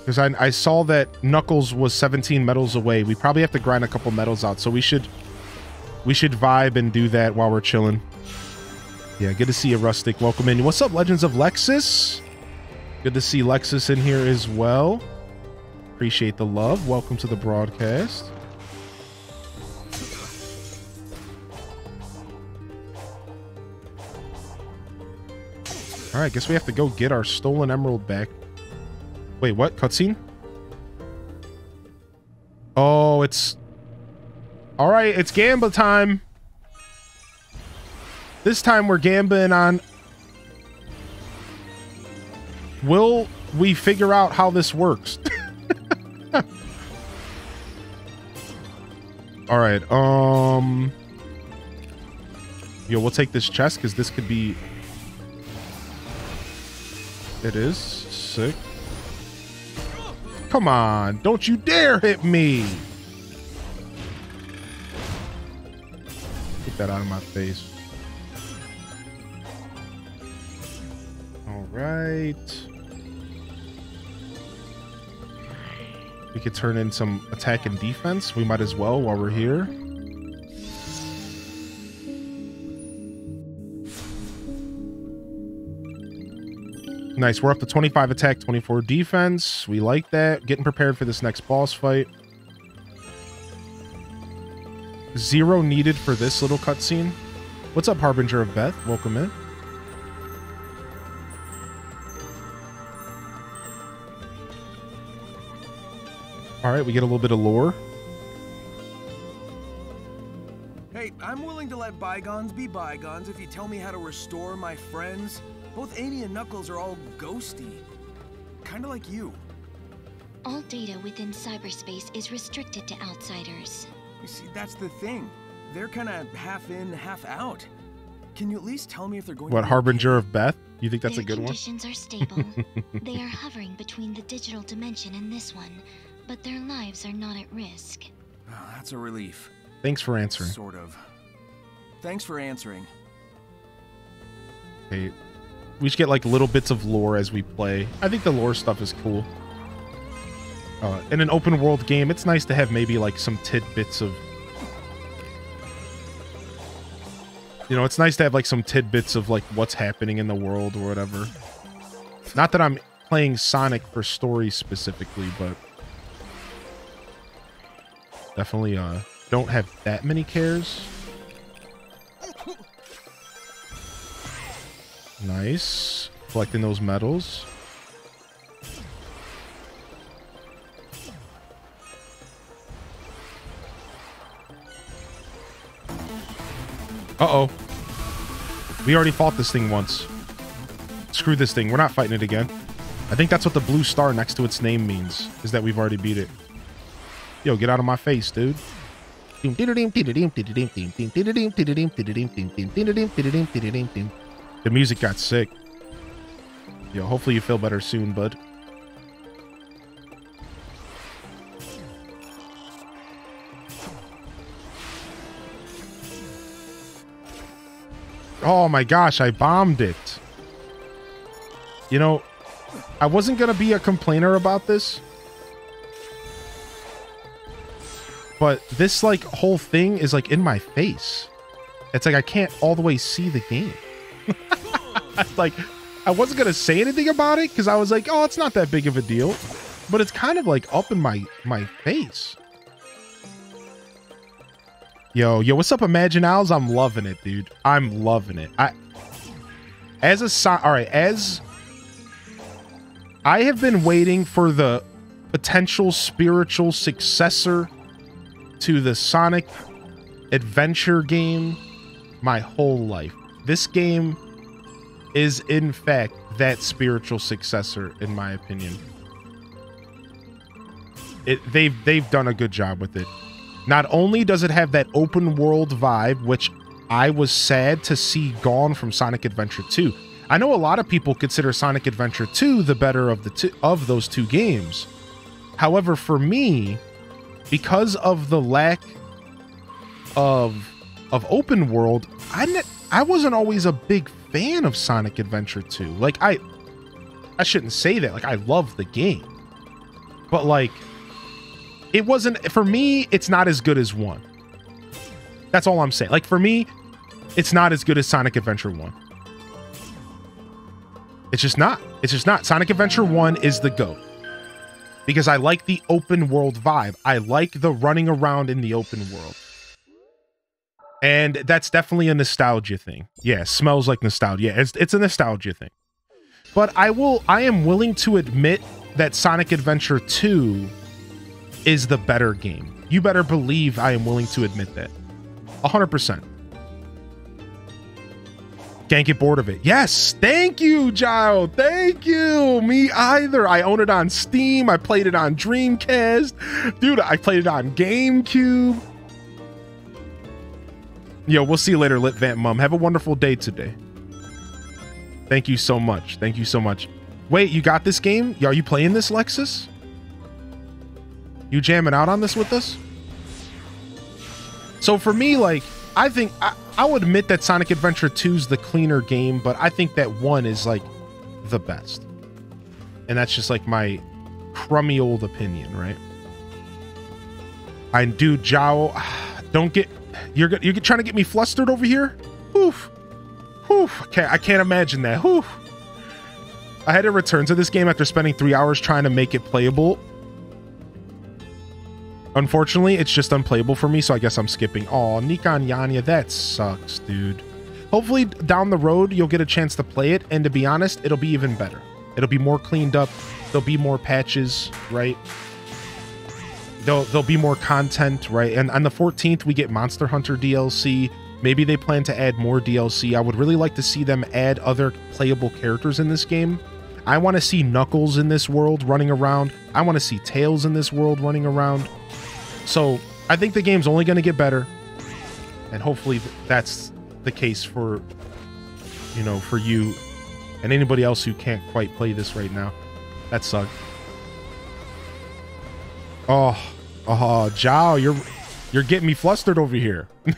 Because I, I saw that Knuckles was 17 medals away. We probably have to grind a couple medals out. So we should we should vibe and do that while we're chilling. Yeah, good to see you, Rustic. Welcome in. What's up, Legends of Lexus? Good to see Lexus in here as well. Appreciate the love. Welcome to the broadcast. All right, guess we have to go get our stolen emerald back. Wait, what? Cutscene? Oh, it's... All right, it's Gamba time. This time we're gambling on... Will we figure out how this works? <laughs> <laughs> All right, um... Yo, we'll take this chest because this could be... It is sick. Come on, don't you dare hit me. Get that out of my face. All right. We could turn in some attack and defense. We might as well while we're here. Nice. We're up to 25 attack, 24 defense. We like that. Getting prepared for this next boss fight. Zero needed for this little cutscene. What's up, Harbinger of Beth? Welcome in. All right, we get a little bit of lore. Hey, I'm willing to let bygones be bygones if you tell me how to restore my friends. Both Amy and Knuckles are all ghosty. Kinda like you. All data within cyberspace is restricted to outsiders. You see, that's the thing. They're kinda half in, half out. Can you at least tell me if they're going What, to be Harbinger of Beth? You think that's Their a good one? conditions are stable. <laughs> they are hovering between the digital dimension and this one, but their lives are not at risk. Oh, that's a relief. Thanks for answering. Sort of. Thanks for answering. Okay. We should get like little bits of lore as we play. I think the lore stuff is cool. Uh, in an open world game, it's nice to have maybe like some tidbits of. You know, it's nice to have like some tidbits of like what's happening in the world or whatever. Not that I'm playing Sonic for story specifically, but Definitely uh, don't have that many cares. Nice. Collecting those medals. Uh-oh. We already fought this thing once. Screw this thing. We're not fighting it again. I think that's what the blue star next to its name means, is that we've already beat it. Yo, get out of my face, dude. The music got sick. Yo, hopefully you feel better soon, bud. Oh my gosh, I bombed it. You know, I wasn't going to be a complainer about this. But this like whole thing is like in my face. It's like I can't all the way see the game. <laughs> like I wasn't gonna say anything about it because I was like, oh, it's not that big of a deal. But it's kind of like up in my my face. Yo, yo, what's up, Imagine Owls? I'm loving it, dude. I'm loving it. I as a sign all right, as I have been waiting for the potential spiritual successor to the Sonic adventure game my whole life. This game is in fact that spiritual successor in my opinion. It they've they've done a good job with it. Not only does it have that open world vibe which I was sad to see gone from Sonic Adventure 2. I know a lot of people consider Sonic Adventure 2 the better of the two, of those two games. However, for me, because of the lack of of open world, I ne- I wasn't always a big fan of Sonic Adventure 2. Like I I shouldn't say that. Like I love the game. But like it wasn't for me, it's not as good as 1. That's all I'm saying. Like for me, it's not as good as Sonic Adventure 1. It's just not. It's just not. Sonic Adventure 1 is the GOAT because I like the open world vibe. I like the running around in the open world. And that's definitely a nostalgia thing. Yeah, smells like nostalgia. Yeah, it's, it's a nostalgia thing. But I will I am willing to admit that Sonic Adventure 2 is the better game. You better believe I am willing to admit that. 100%. Can't get bored of it. Yes, thank you, Gile. Thank you. Me either. I own it on Steam. I played it on Dreamcast. Dude, I played it on GameCube. Yo, we'll see you later, Lit Vamp Mum. Have a wonderful day today. Thank you so much. Thank you so much. Wait, you got this game? Are you playing this, Lexus? You jamming out on this with us? So for me, like, I think I, I'll admit that Sonic Adventure 2 is the cleaner game, but I think that one is like the best. And that's just like my crummy old opinion, right? I do Jow. Don't get you're you're trying to get me flustered over here. Oof, oof. Okay, I can't imagine that. Oof. I had to return to this game after spending three hours trying to make it playable Unfortunately, it's just unplayable for me, so I guess I'm skipping. Oh, Nikon Yanya, that sucks, dude. Hopefully, down the road, you'll get a chance to play it, and to be honest, it'll be even better. It'll be more cleaned up. There'll be more patches, right? There'll, there'll be more content, right? And on the 14th, we get Monster Hunter DLC. Maybe they plan to add more DLC. I would really like to see them add other playable characters in this game. I want to see Knuckles in this world running around. I want to see Tails in this world running around. So I think the game's only going to get better, and hopefully that's the case for you know for you and anybody else who can't quite play this right now. That sucked. Oh, oh, Zhao, you're you're getting me flustered over here. <laughs>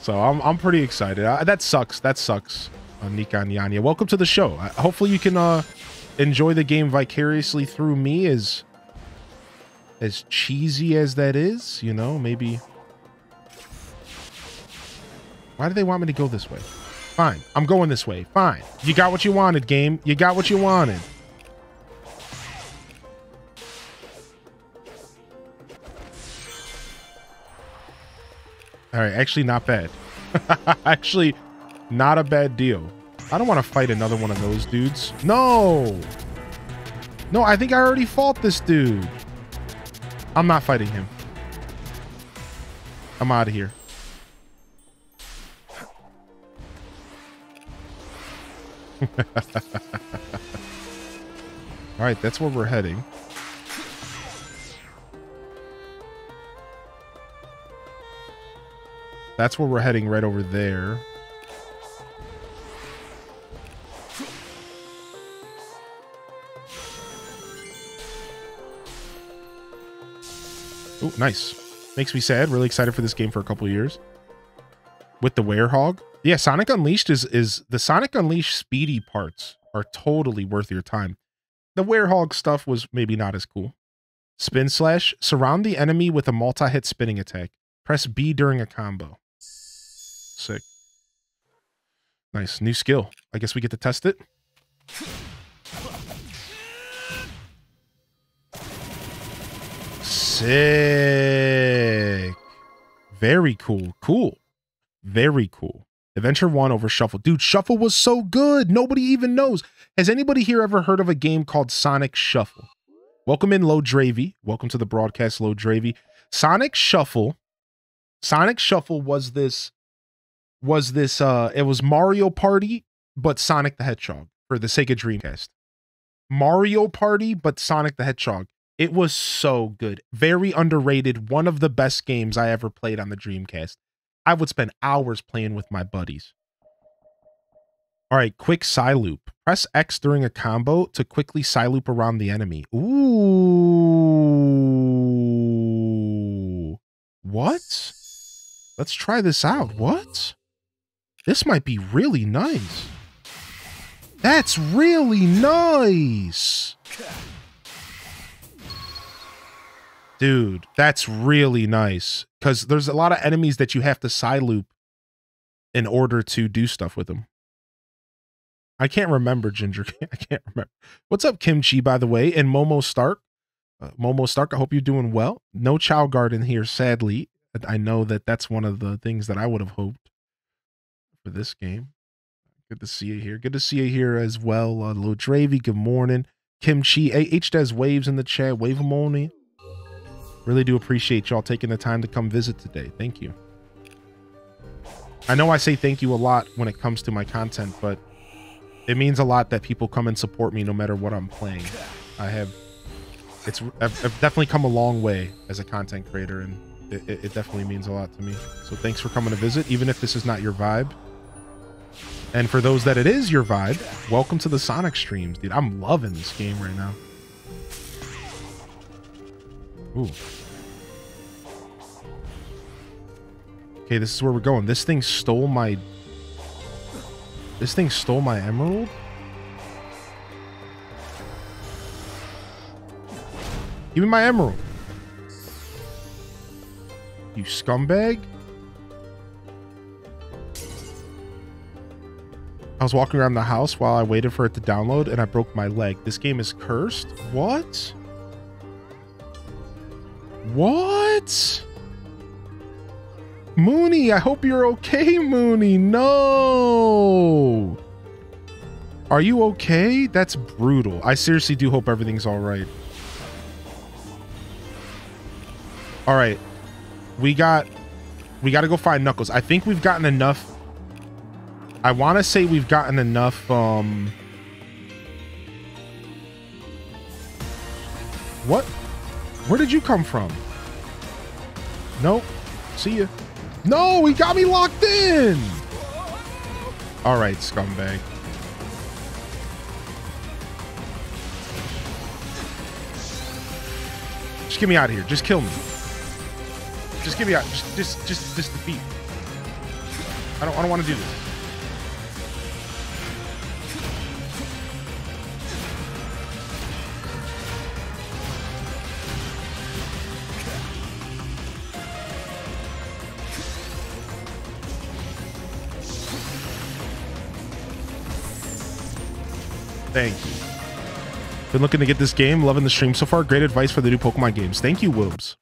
so I'm I'm pretty excited. Uh, that sucks. That sucks. Uh, Nika and Yanya, welcome to the show. Uh, hopefully you can uh enjoy the game vicariously through me as as cheesy as that is, you know, maybe. Why do they want me to go this way? Fine. I'm going this way. Fine. You got what you wanted, game. You got what you wanted. All right. Actually, not bad. <laughs> actually, not a bad deal. I don't want to fight another one of those dudes. No. No, I think I already fought this dude. I'm not fighting him. I'm out of here. <laughs> All right, that's where we're heading. That's where we're heading right over there. Oh, nice. Makes me sad. Really excited for this game for a couple years. With the Werehog. Yeah, Sonic Unleashed is is the Sonic Unleashed speedy parts are totally worth your time. The Werehog stuff was maybe not as cool. Spin slash. Surround the enemy with a multi-hit spinning attack. Press B during a combo. Sick. Nice. New skill. I guess we get to test it. Sick. Very cool. Cool. Very cool. Adventure 1 over Shuffle. Dude, Shuffle was so good. Nobody even knows. Has anybody here ever heard of a game called Sonic Shuffle? Welcome in, Low Dravy. Welcome to the broadcast, Low Dravy. Sonic Shuffle. Sonic Shuffle was this was this uh it was Mario Party but Sonic the Hedgehog for the Sega Dreamcast. Mario Party but Sonic the Hedgehog. It was so good. Very underrated. One of the best games I ever played on the Dreamcast. I would spend hours playing with my buddies. All right, quick side loop. Press X during a combo to quickly side loop around the enemy. Ooh. What? Let's try this out. What? This might be really nice. That's really nice. Dude, that's really nice. Because there's a lot of enemies that you have to side loop in order to do stuff with them. I can't remember Ginger. <laughs> I can't remember. What's up, Kimchi, by the way, and Momo Stark? Uh, Momo Stark, I hope you're doing well. No Chao Garden here, sadly. I know that that's one of the things that I would have hoped for this game. Good to see you here. Good to see you here as well. Uh, Lil Dravy, good morning. Kimchi, H does waves in the chat. Wave them on in. Really do appreciate y'all taking the time to come visit today. Thank you. I know I say thank you a lot when it comes to my content, but it means a lot that people come and support me no matter what I'm playing. I have, it's, I've, I've definitely come a long way as a content creator, and it, it definitely means a lot to me. So thanks for coming to visit, even if this is not your vibe. And for those that it is your vibe, welcome to the Sonic streams, dude. I'm loving this game right now. Ooh. Okay, this is where we're going. This thing stole my... This thing stole my emerald? Give me my emerald. You scumbag. I was walking around the house while I waited for it to download and I broke my leg. This game is cursed? What? What? Mooney, I hope you're okay, Mooney. No. Are you okay? That's brutal. I seriously do hope everything's all right. All right. We got we got to go find Knuckles. I think we've gotten enough I want to say we've gotten enough um What? Where did you come from? Nope. See ya. No, he got me locked in. All right, scumbag. Just get me out of here. Just kill me. Just get me out. Just, just, just, just defeat. I don't, I don't want to do this. Thank you. Been looking to get this game. Loving the stream so far. Great advice for the new Pokemon games. Thank you, Wilbs.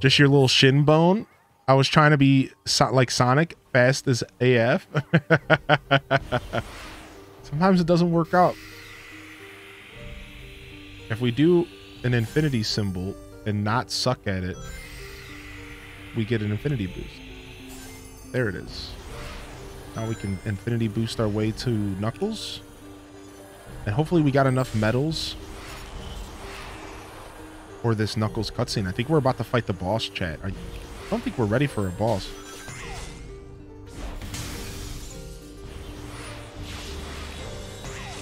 Just your little shin bone. I was trying to be so like Sonic, fast as AF. <laughs> Sometimes it doesn't work out. If we do an infinity symbol and not suck at it, we get an infinity boost. There it is. Now we can infinity boost our way to Knuckles. And hopefully we got enough medals for this Knuckles cutscene. I think we're about to fight the boss, chat. I don't think we're ready for a boss.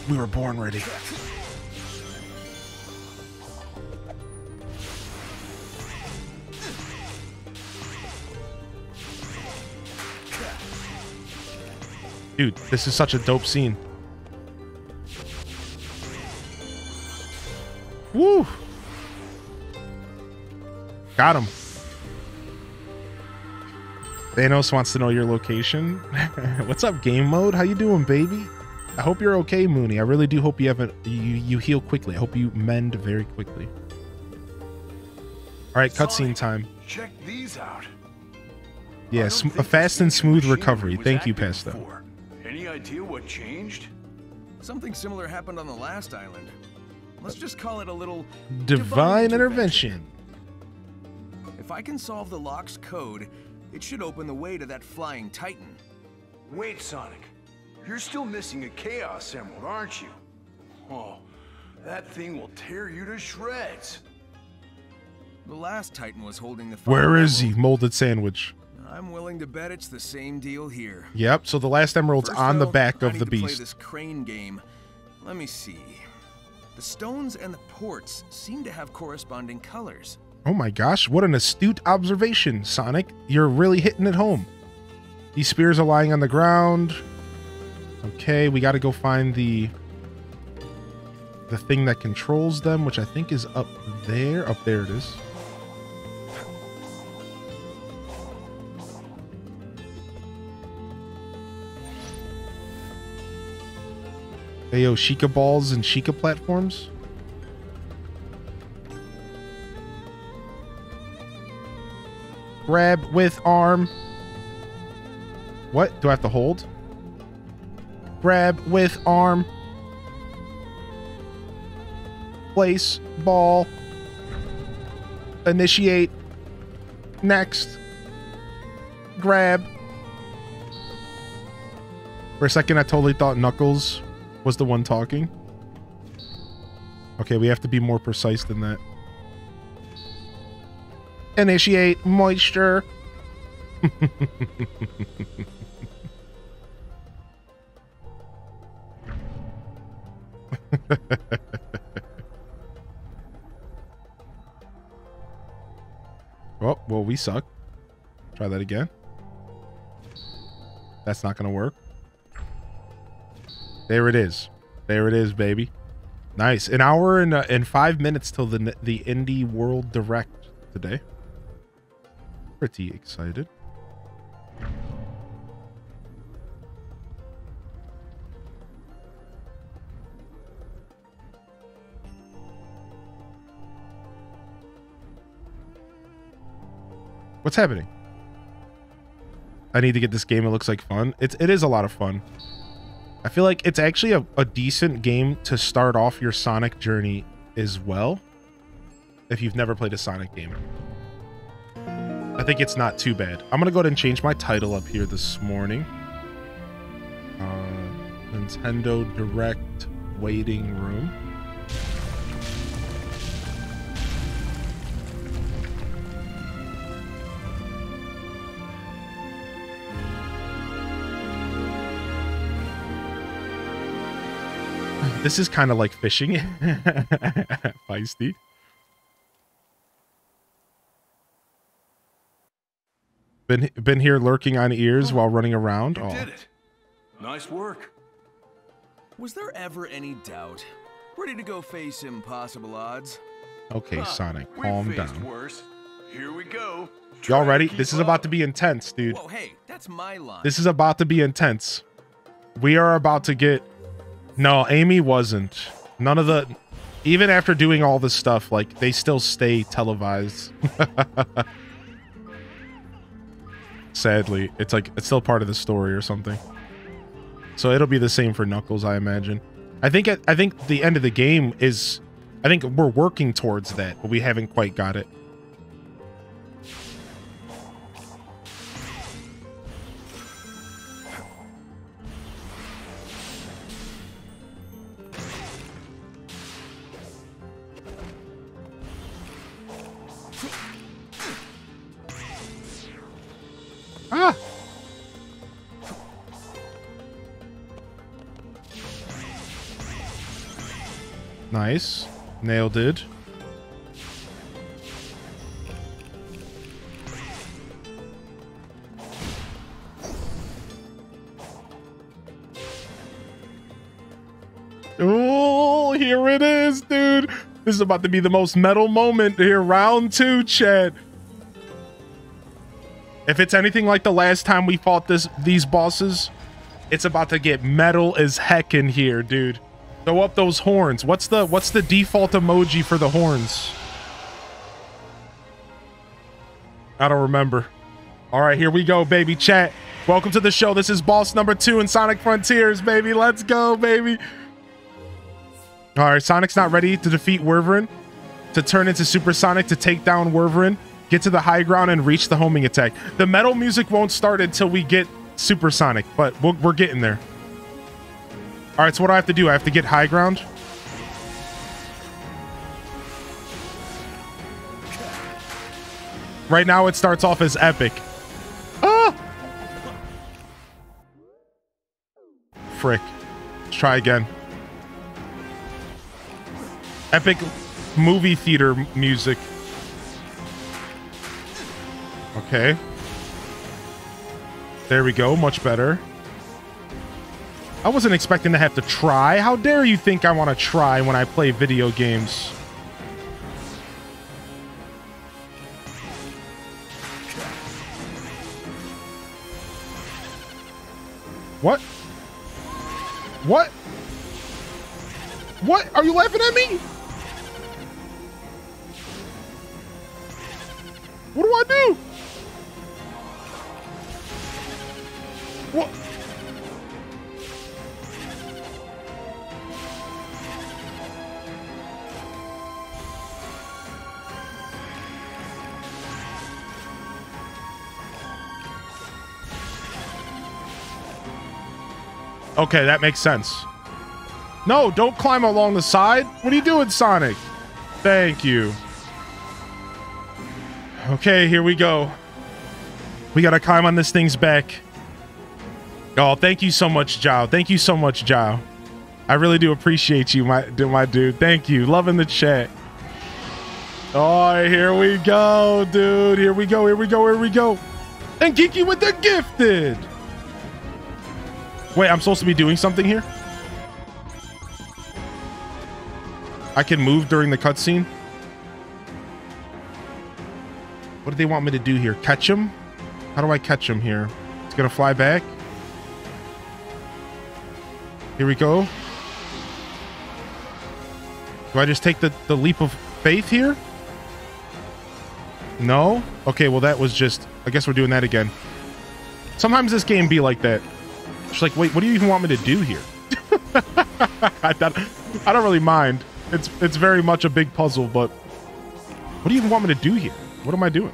We were born ready. Dude, this is such a dope scene. Woo! Got him. Thanos wants to know your location. <laughs> What's up, game mode? How you doing, baby? I hope you're okay, Mooney. I really do hope you haven't you you heal quickly. I hope you mend very quickly. All right, cutscene time. Check these out. Yeah, I don't sm- a fast and smooth recovery. Thank you, active Pesto. Any idea what changed? Something similar happened on the last island. Let's just call it a little Divine intervention. If I can solve the lock's code, it should open the way to that flying titan. Wait, Sonic. You're still missing a Chaos Emerald, aren't you? Oh, that thing will tear you to shreds. The last titan was holding the Where is final is he? emerald. Molded sandwich. I'm willing to bet it's the same deal here. Yep. So the last emerald's First, on the back I of need the to Play beast. this crane game. Let me see. The stones and the ports seem to have corresponding colors. Oh my gosh, what an astute observation, Sonic. You're really hitting it home. These spears are lying on the ground. Okay, we got to go find the the thing that controls them, which I think is up there. Up there it is. Hey, yo, Sheikah balls and Sheikah platforms. Grab with arm. What? Do I have to hold? Grab with arm. Place ball. Initiate. Next. Grab. For a second, I totally thought Knuckles was the one talking. Okay, we have to be more precise than that. Initiate moisture. <laughs> oh, well, we suck. Try that again. That's not going to work. There it is. There it is, baby. Nice. An hour and, uh, and five minutes till the the Indie World Direct today. Pretty excited. What's happening? I need to get this game. It looks like fun. It's it is a lot of fun. I feel like it's actually a, a decent game to start off your Sonic journey as well. If you've never played a Sonic game. I think it's not too bad. I'm gonna go ahead and change my title up here this morning. Uh, Nintendo Direct Waiting Room. This is kind of like fishing. <laughs> Feisty. Been been here lurking on ears while running around. You Oh, did it. Nice work. Was there ever any doubt? Ready to go face impossible odds? okay, Huh, Sonic, calm down. Worse. Here we go. Y'all ready? This is about to be intense, dude. Whoa, hey, that's my line. This is about to be intense. We are about to get. No, Amy wasn't. None of the. Even after doing all this stuff, like they still stay televised. <laughs> Sadly, it's like it's still part of the story or something. So it'll be the same for Knuckles, I imagine. I think I think the end of the game is. I think we're working towards that, but we haven't quite got it. Nice. Nailed it. Oh, here it is, dude. This is about to be the most metal moment here. Round two, chat. If it's anything like the last time we fought this these bosses, it's about to get metal as heck in here, dude. Throw up those horns. What's the what's the default emoji for the horns? I don't remember. All right, here we go, baby. Chat. Welcome to the show. This is boss number two in Sonic Frontiers, baby. Let's go, baby. All right, Sonic's not ready to defeat Wyvern, to turn into Super Sonic to take down Wyvern, get to the high ground, and reach the homing attack. The metal music won't start until we get Super Sonic, but we're, we're getting there. All right, so what do I have to do? I have to get high ground. Right now, it starts off as epic. Ah! Frick. Let's try again. Epic movie theater music. Okay. There we go. Much better. I wasn't expecting to have to try. How dare you think I want to try when I play video games? What? What? What? Are you laughing at me? What do I do? What? Okay, that makes sense. No, don't climb along the side. What are you doing, Sonic? Thank you. Okay, here we go. We gotta climb on this thing's back. Oh, thank you so much, Jao. Thank you so much, Jao. I really do appreciate you, my, my dude. Thank you. Loving the chat. Oh, here we go, dude. Here we go. Here we go. Here we go. And Geeky with the gifted. Wait, I'm supposed to be doing something here? I can move during the cutscene? What do they want me to do here? Catch him? How do I catch him here? It's gonna fly back. Here we go. Do I just take the, the leap of faith here? No? Okay, well that was just... I guess we're doing that again. Sometimes this game be like that. She's like, wait, what do you even want me to do here? <laughs> I, don't, I don't really mind. It's it's very much a big puzzle, but what do you even want me to do here? What am I doing?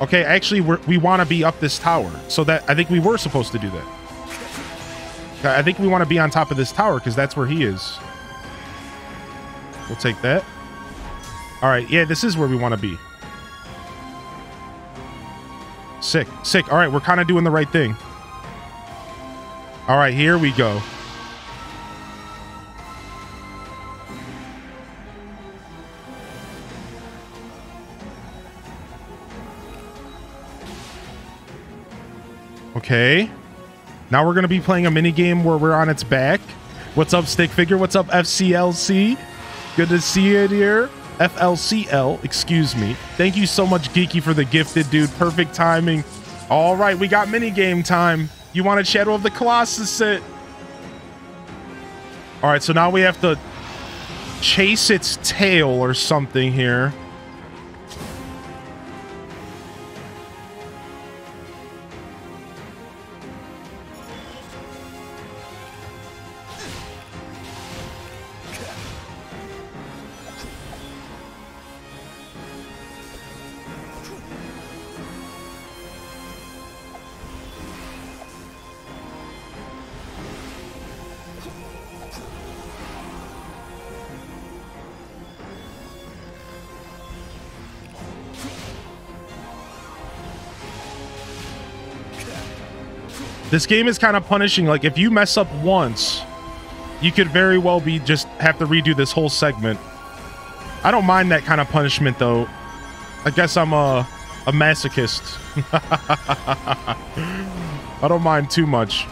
Okay, actually, we want to be up this tower. So that I think we were supposed to do that. I think we want to be on top of this tower because that's where he is. We'll take that. All right, yeah, this is where we want to be. Sick, sick. All right, we're kind of doing the right thing. All right, here we go. Okay. Now we're going to be playing a mini game where we're on its back. What's up, Stick Figure? What's up, FCLC? Good to see you here. FLCL, excuse me. Thank you so much, Geeky, for the gifted, dude. Perfect timing. All right, we got mini game time. You want a Shadow of the Colossus set? All right, so now we have to chase its tail or something here. This game is kind of punishing. Like, if you mess up once, you could very well be just have to redo this whole segment. I don't mind that kind of punishment, though. I guess I'm a, a masochist. <laughs> I don't mind too much.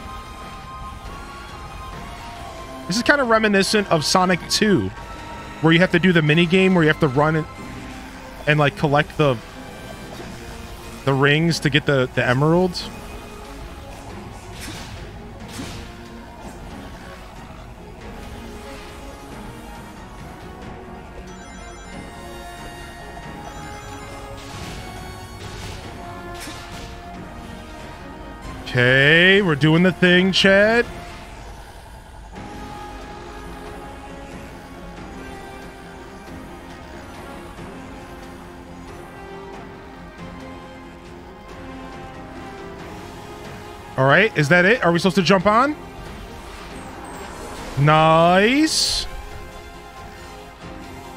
This is kind of reminiscent of Sonic 2, where you have to do the mini game where you have to run and, and like collect the the rings to get the the emeralds. Okay, we're doing the thing, Chad. All right, is that it? Are we supposed to jump on? Nice.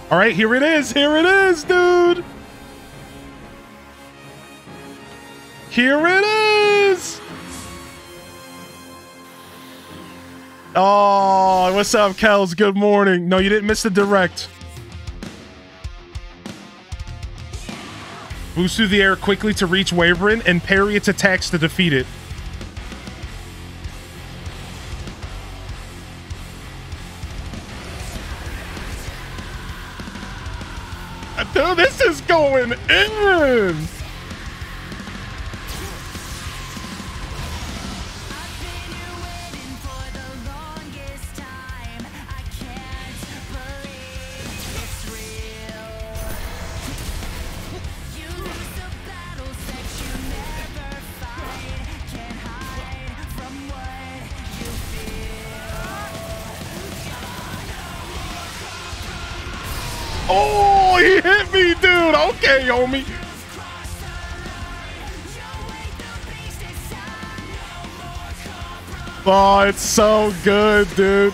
All right, here it is. Here it is, dude. Here it is. Oh, what's up, Kels? Good morning. No, you didn't miss the direct. Boost through the air quickly to reach Wyvern and parry its attacks to defeat it. Dude, this is going in. Okay, homie. Oh, it's so good, dude.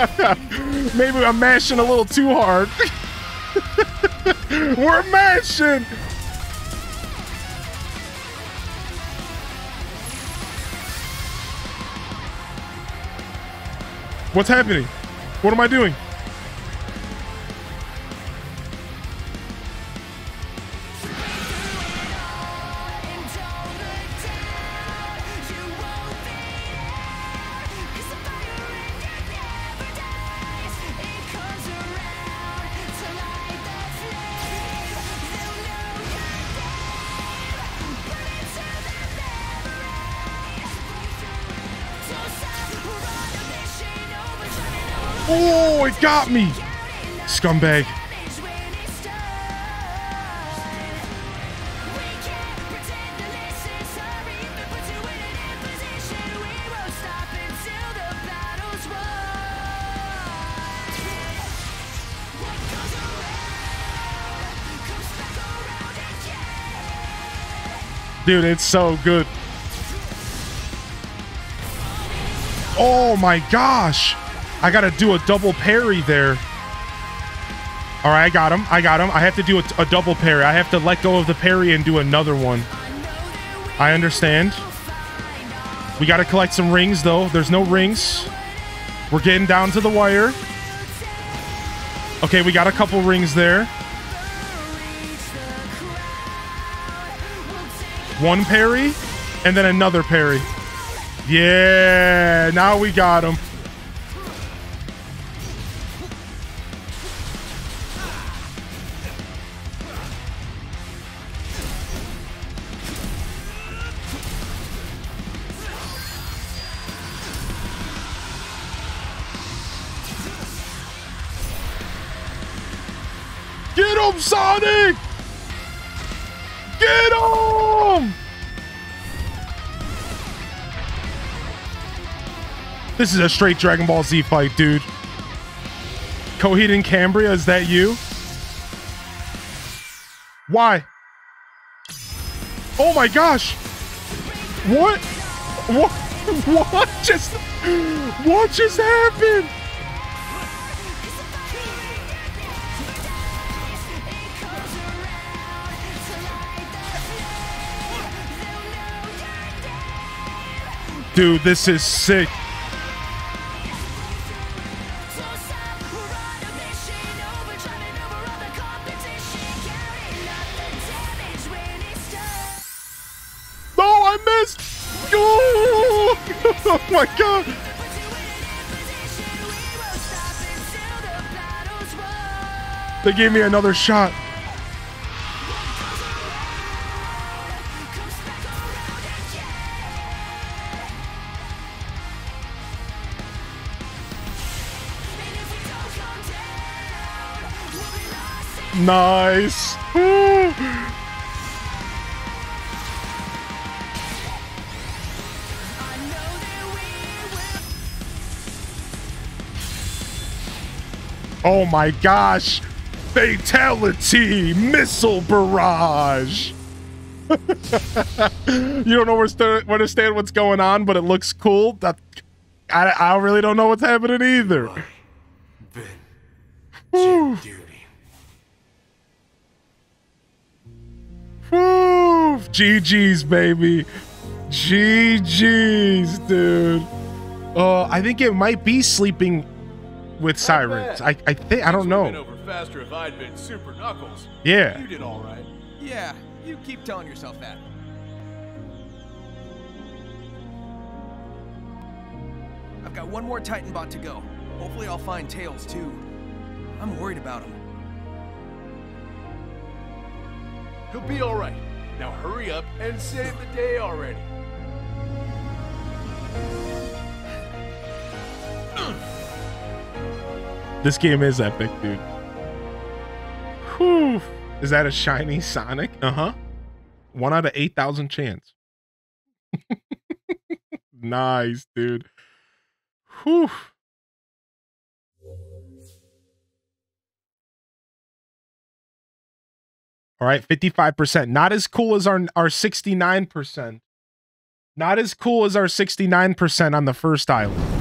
<laughs> Maybe I'm mashing a little too hard. <laughs> We're mashing! What's happening? What am I doing? Got me! Scumbag. Dude, it's so good. Oh my gosh! I got to do a double parry there. All right, I got him. I got him. I have to do a, a double parry. I have to let go of the parry and do another one. I understand. We got to collect some rings, though. There's no rings. We're getting down to the wire. Okay, we got a couple rings there. One parry, and then another parry. Yeah, now we got him. This is a straight Dragon Ball Z fight, dude. Coheed and Cambria, is that you? Why? Oh my gosh! What? What? <laughs> What just? What just happened? Dude, this is sick. My god. They gave me another shot. Nice. Oh my gosh. Fatality missile barrage. <laughs> you don't know where st- understand what's going on, but it looks cool. That I, I really don't know what's happening either. Been Whew. GG's, baby. GG's, dude. Uh, I think it might be sleeping with sirens. I, I think I don't know. Been over faster if I'd been Super Knuckles. Yeah. You did all right. Yeah, you keep telling yourself that. I've got one more Titan bot to go. Hopefully I'll find Tails too. I'm worried about him. He'll be all right. Now hurry up and save the day already. <clears throat> This game is epic, dude. Whew. Is that a shiny Sonic? Uh huh. One out of 8,000 chance. <laughs> nice, dude. Whew. All right, 55%. Not as cool as our, our 69%. Not as cool as our 69% on the first island.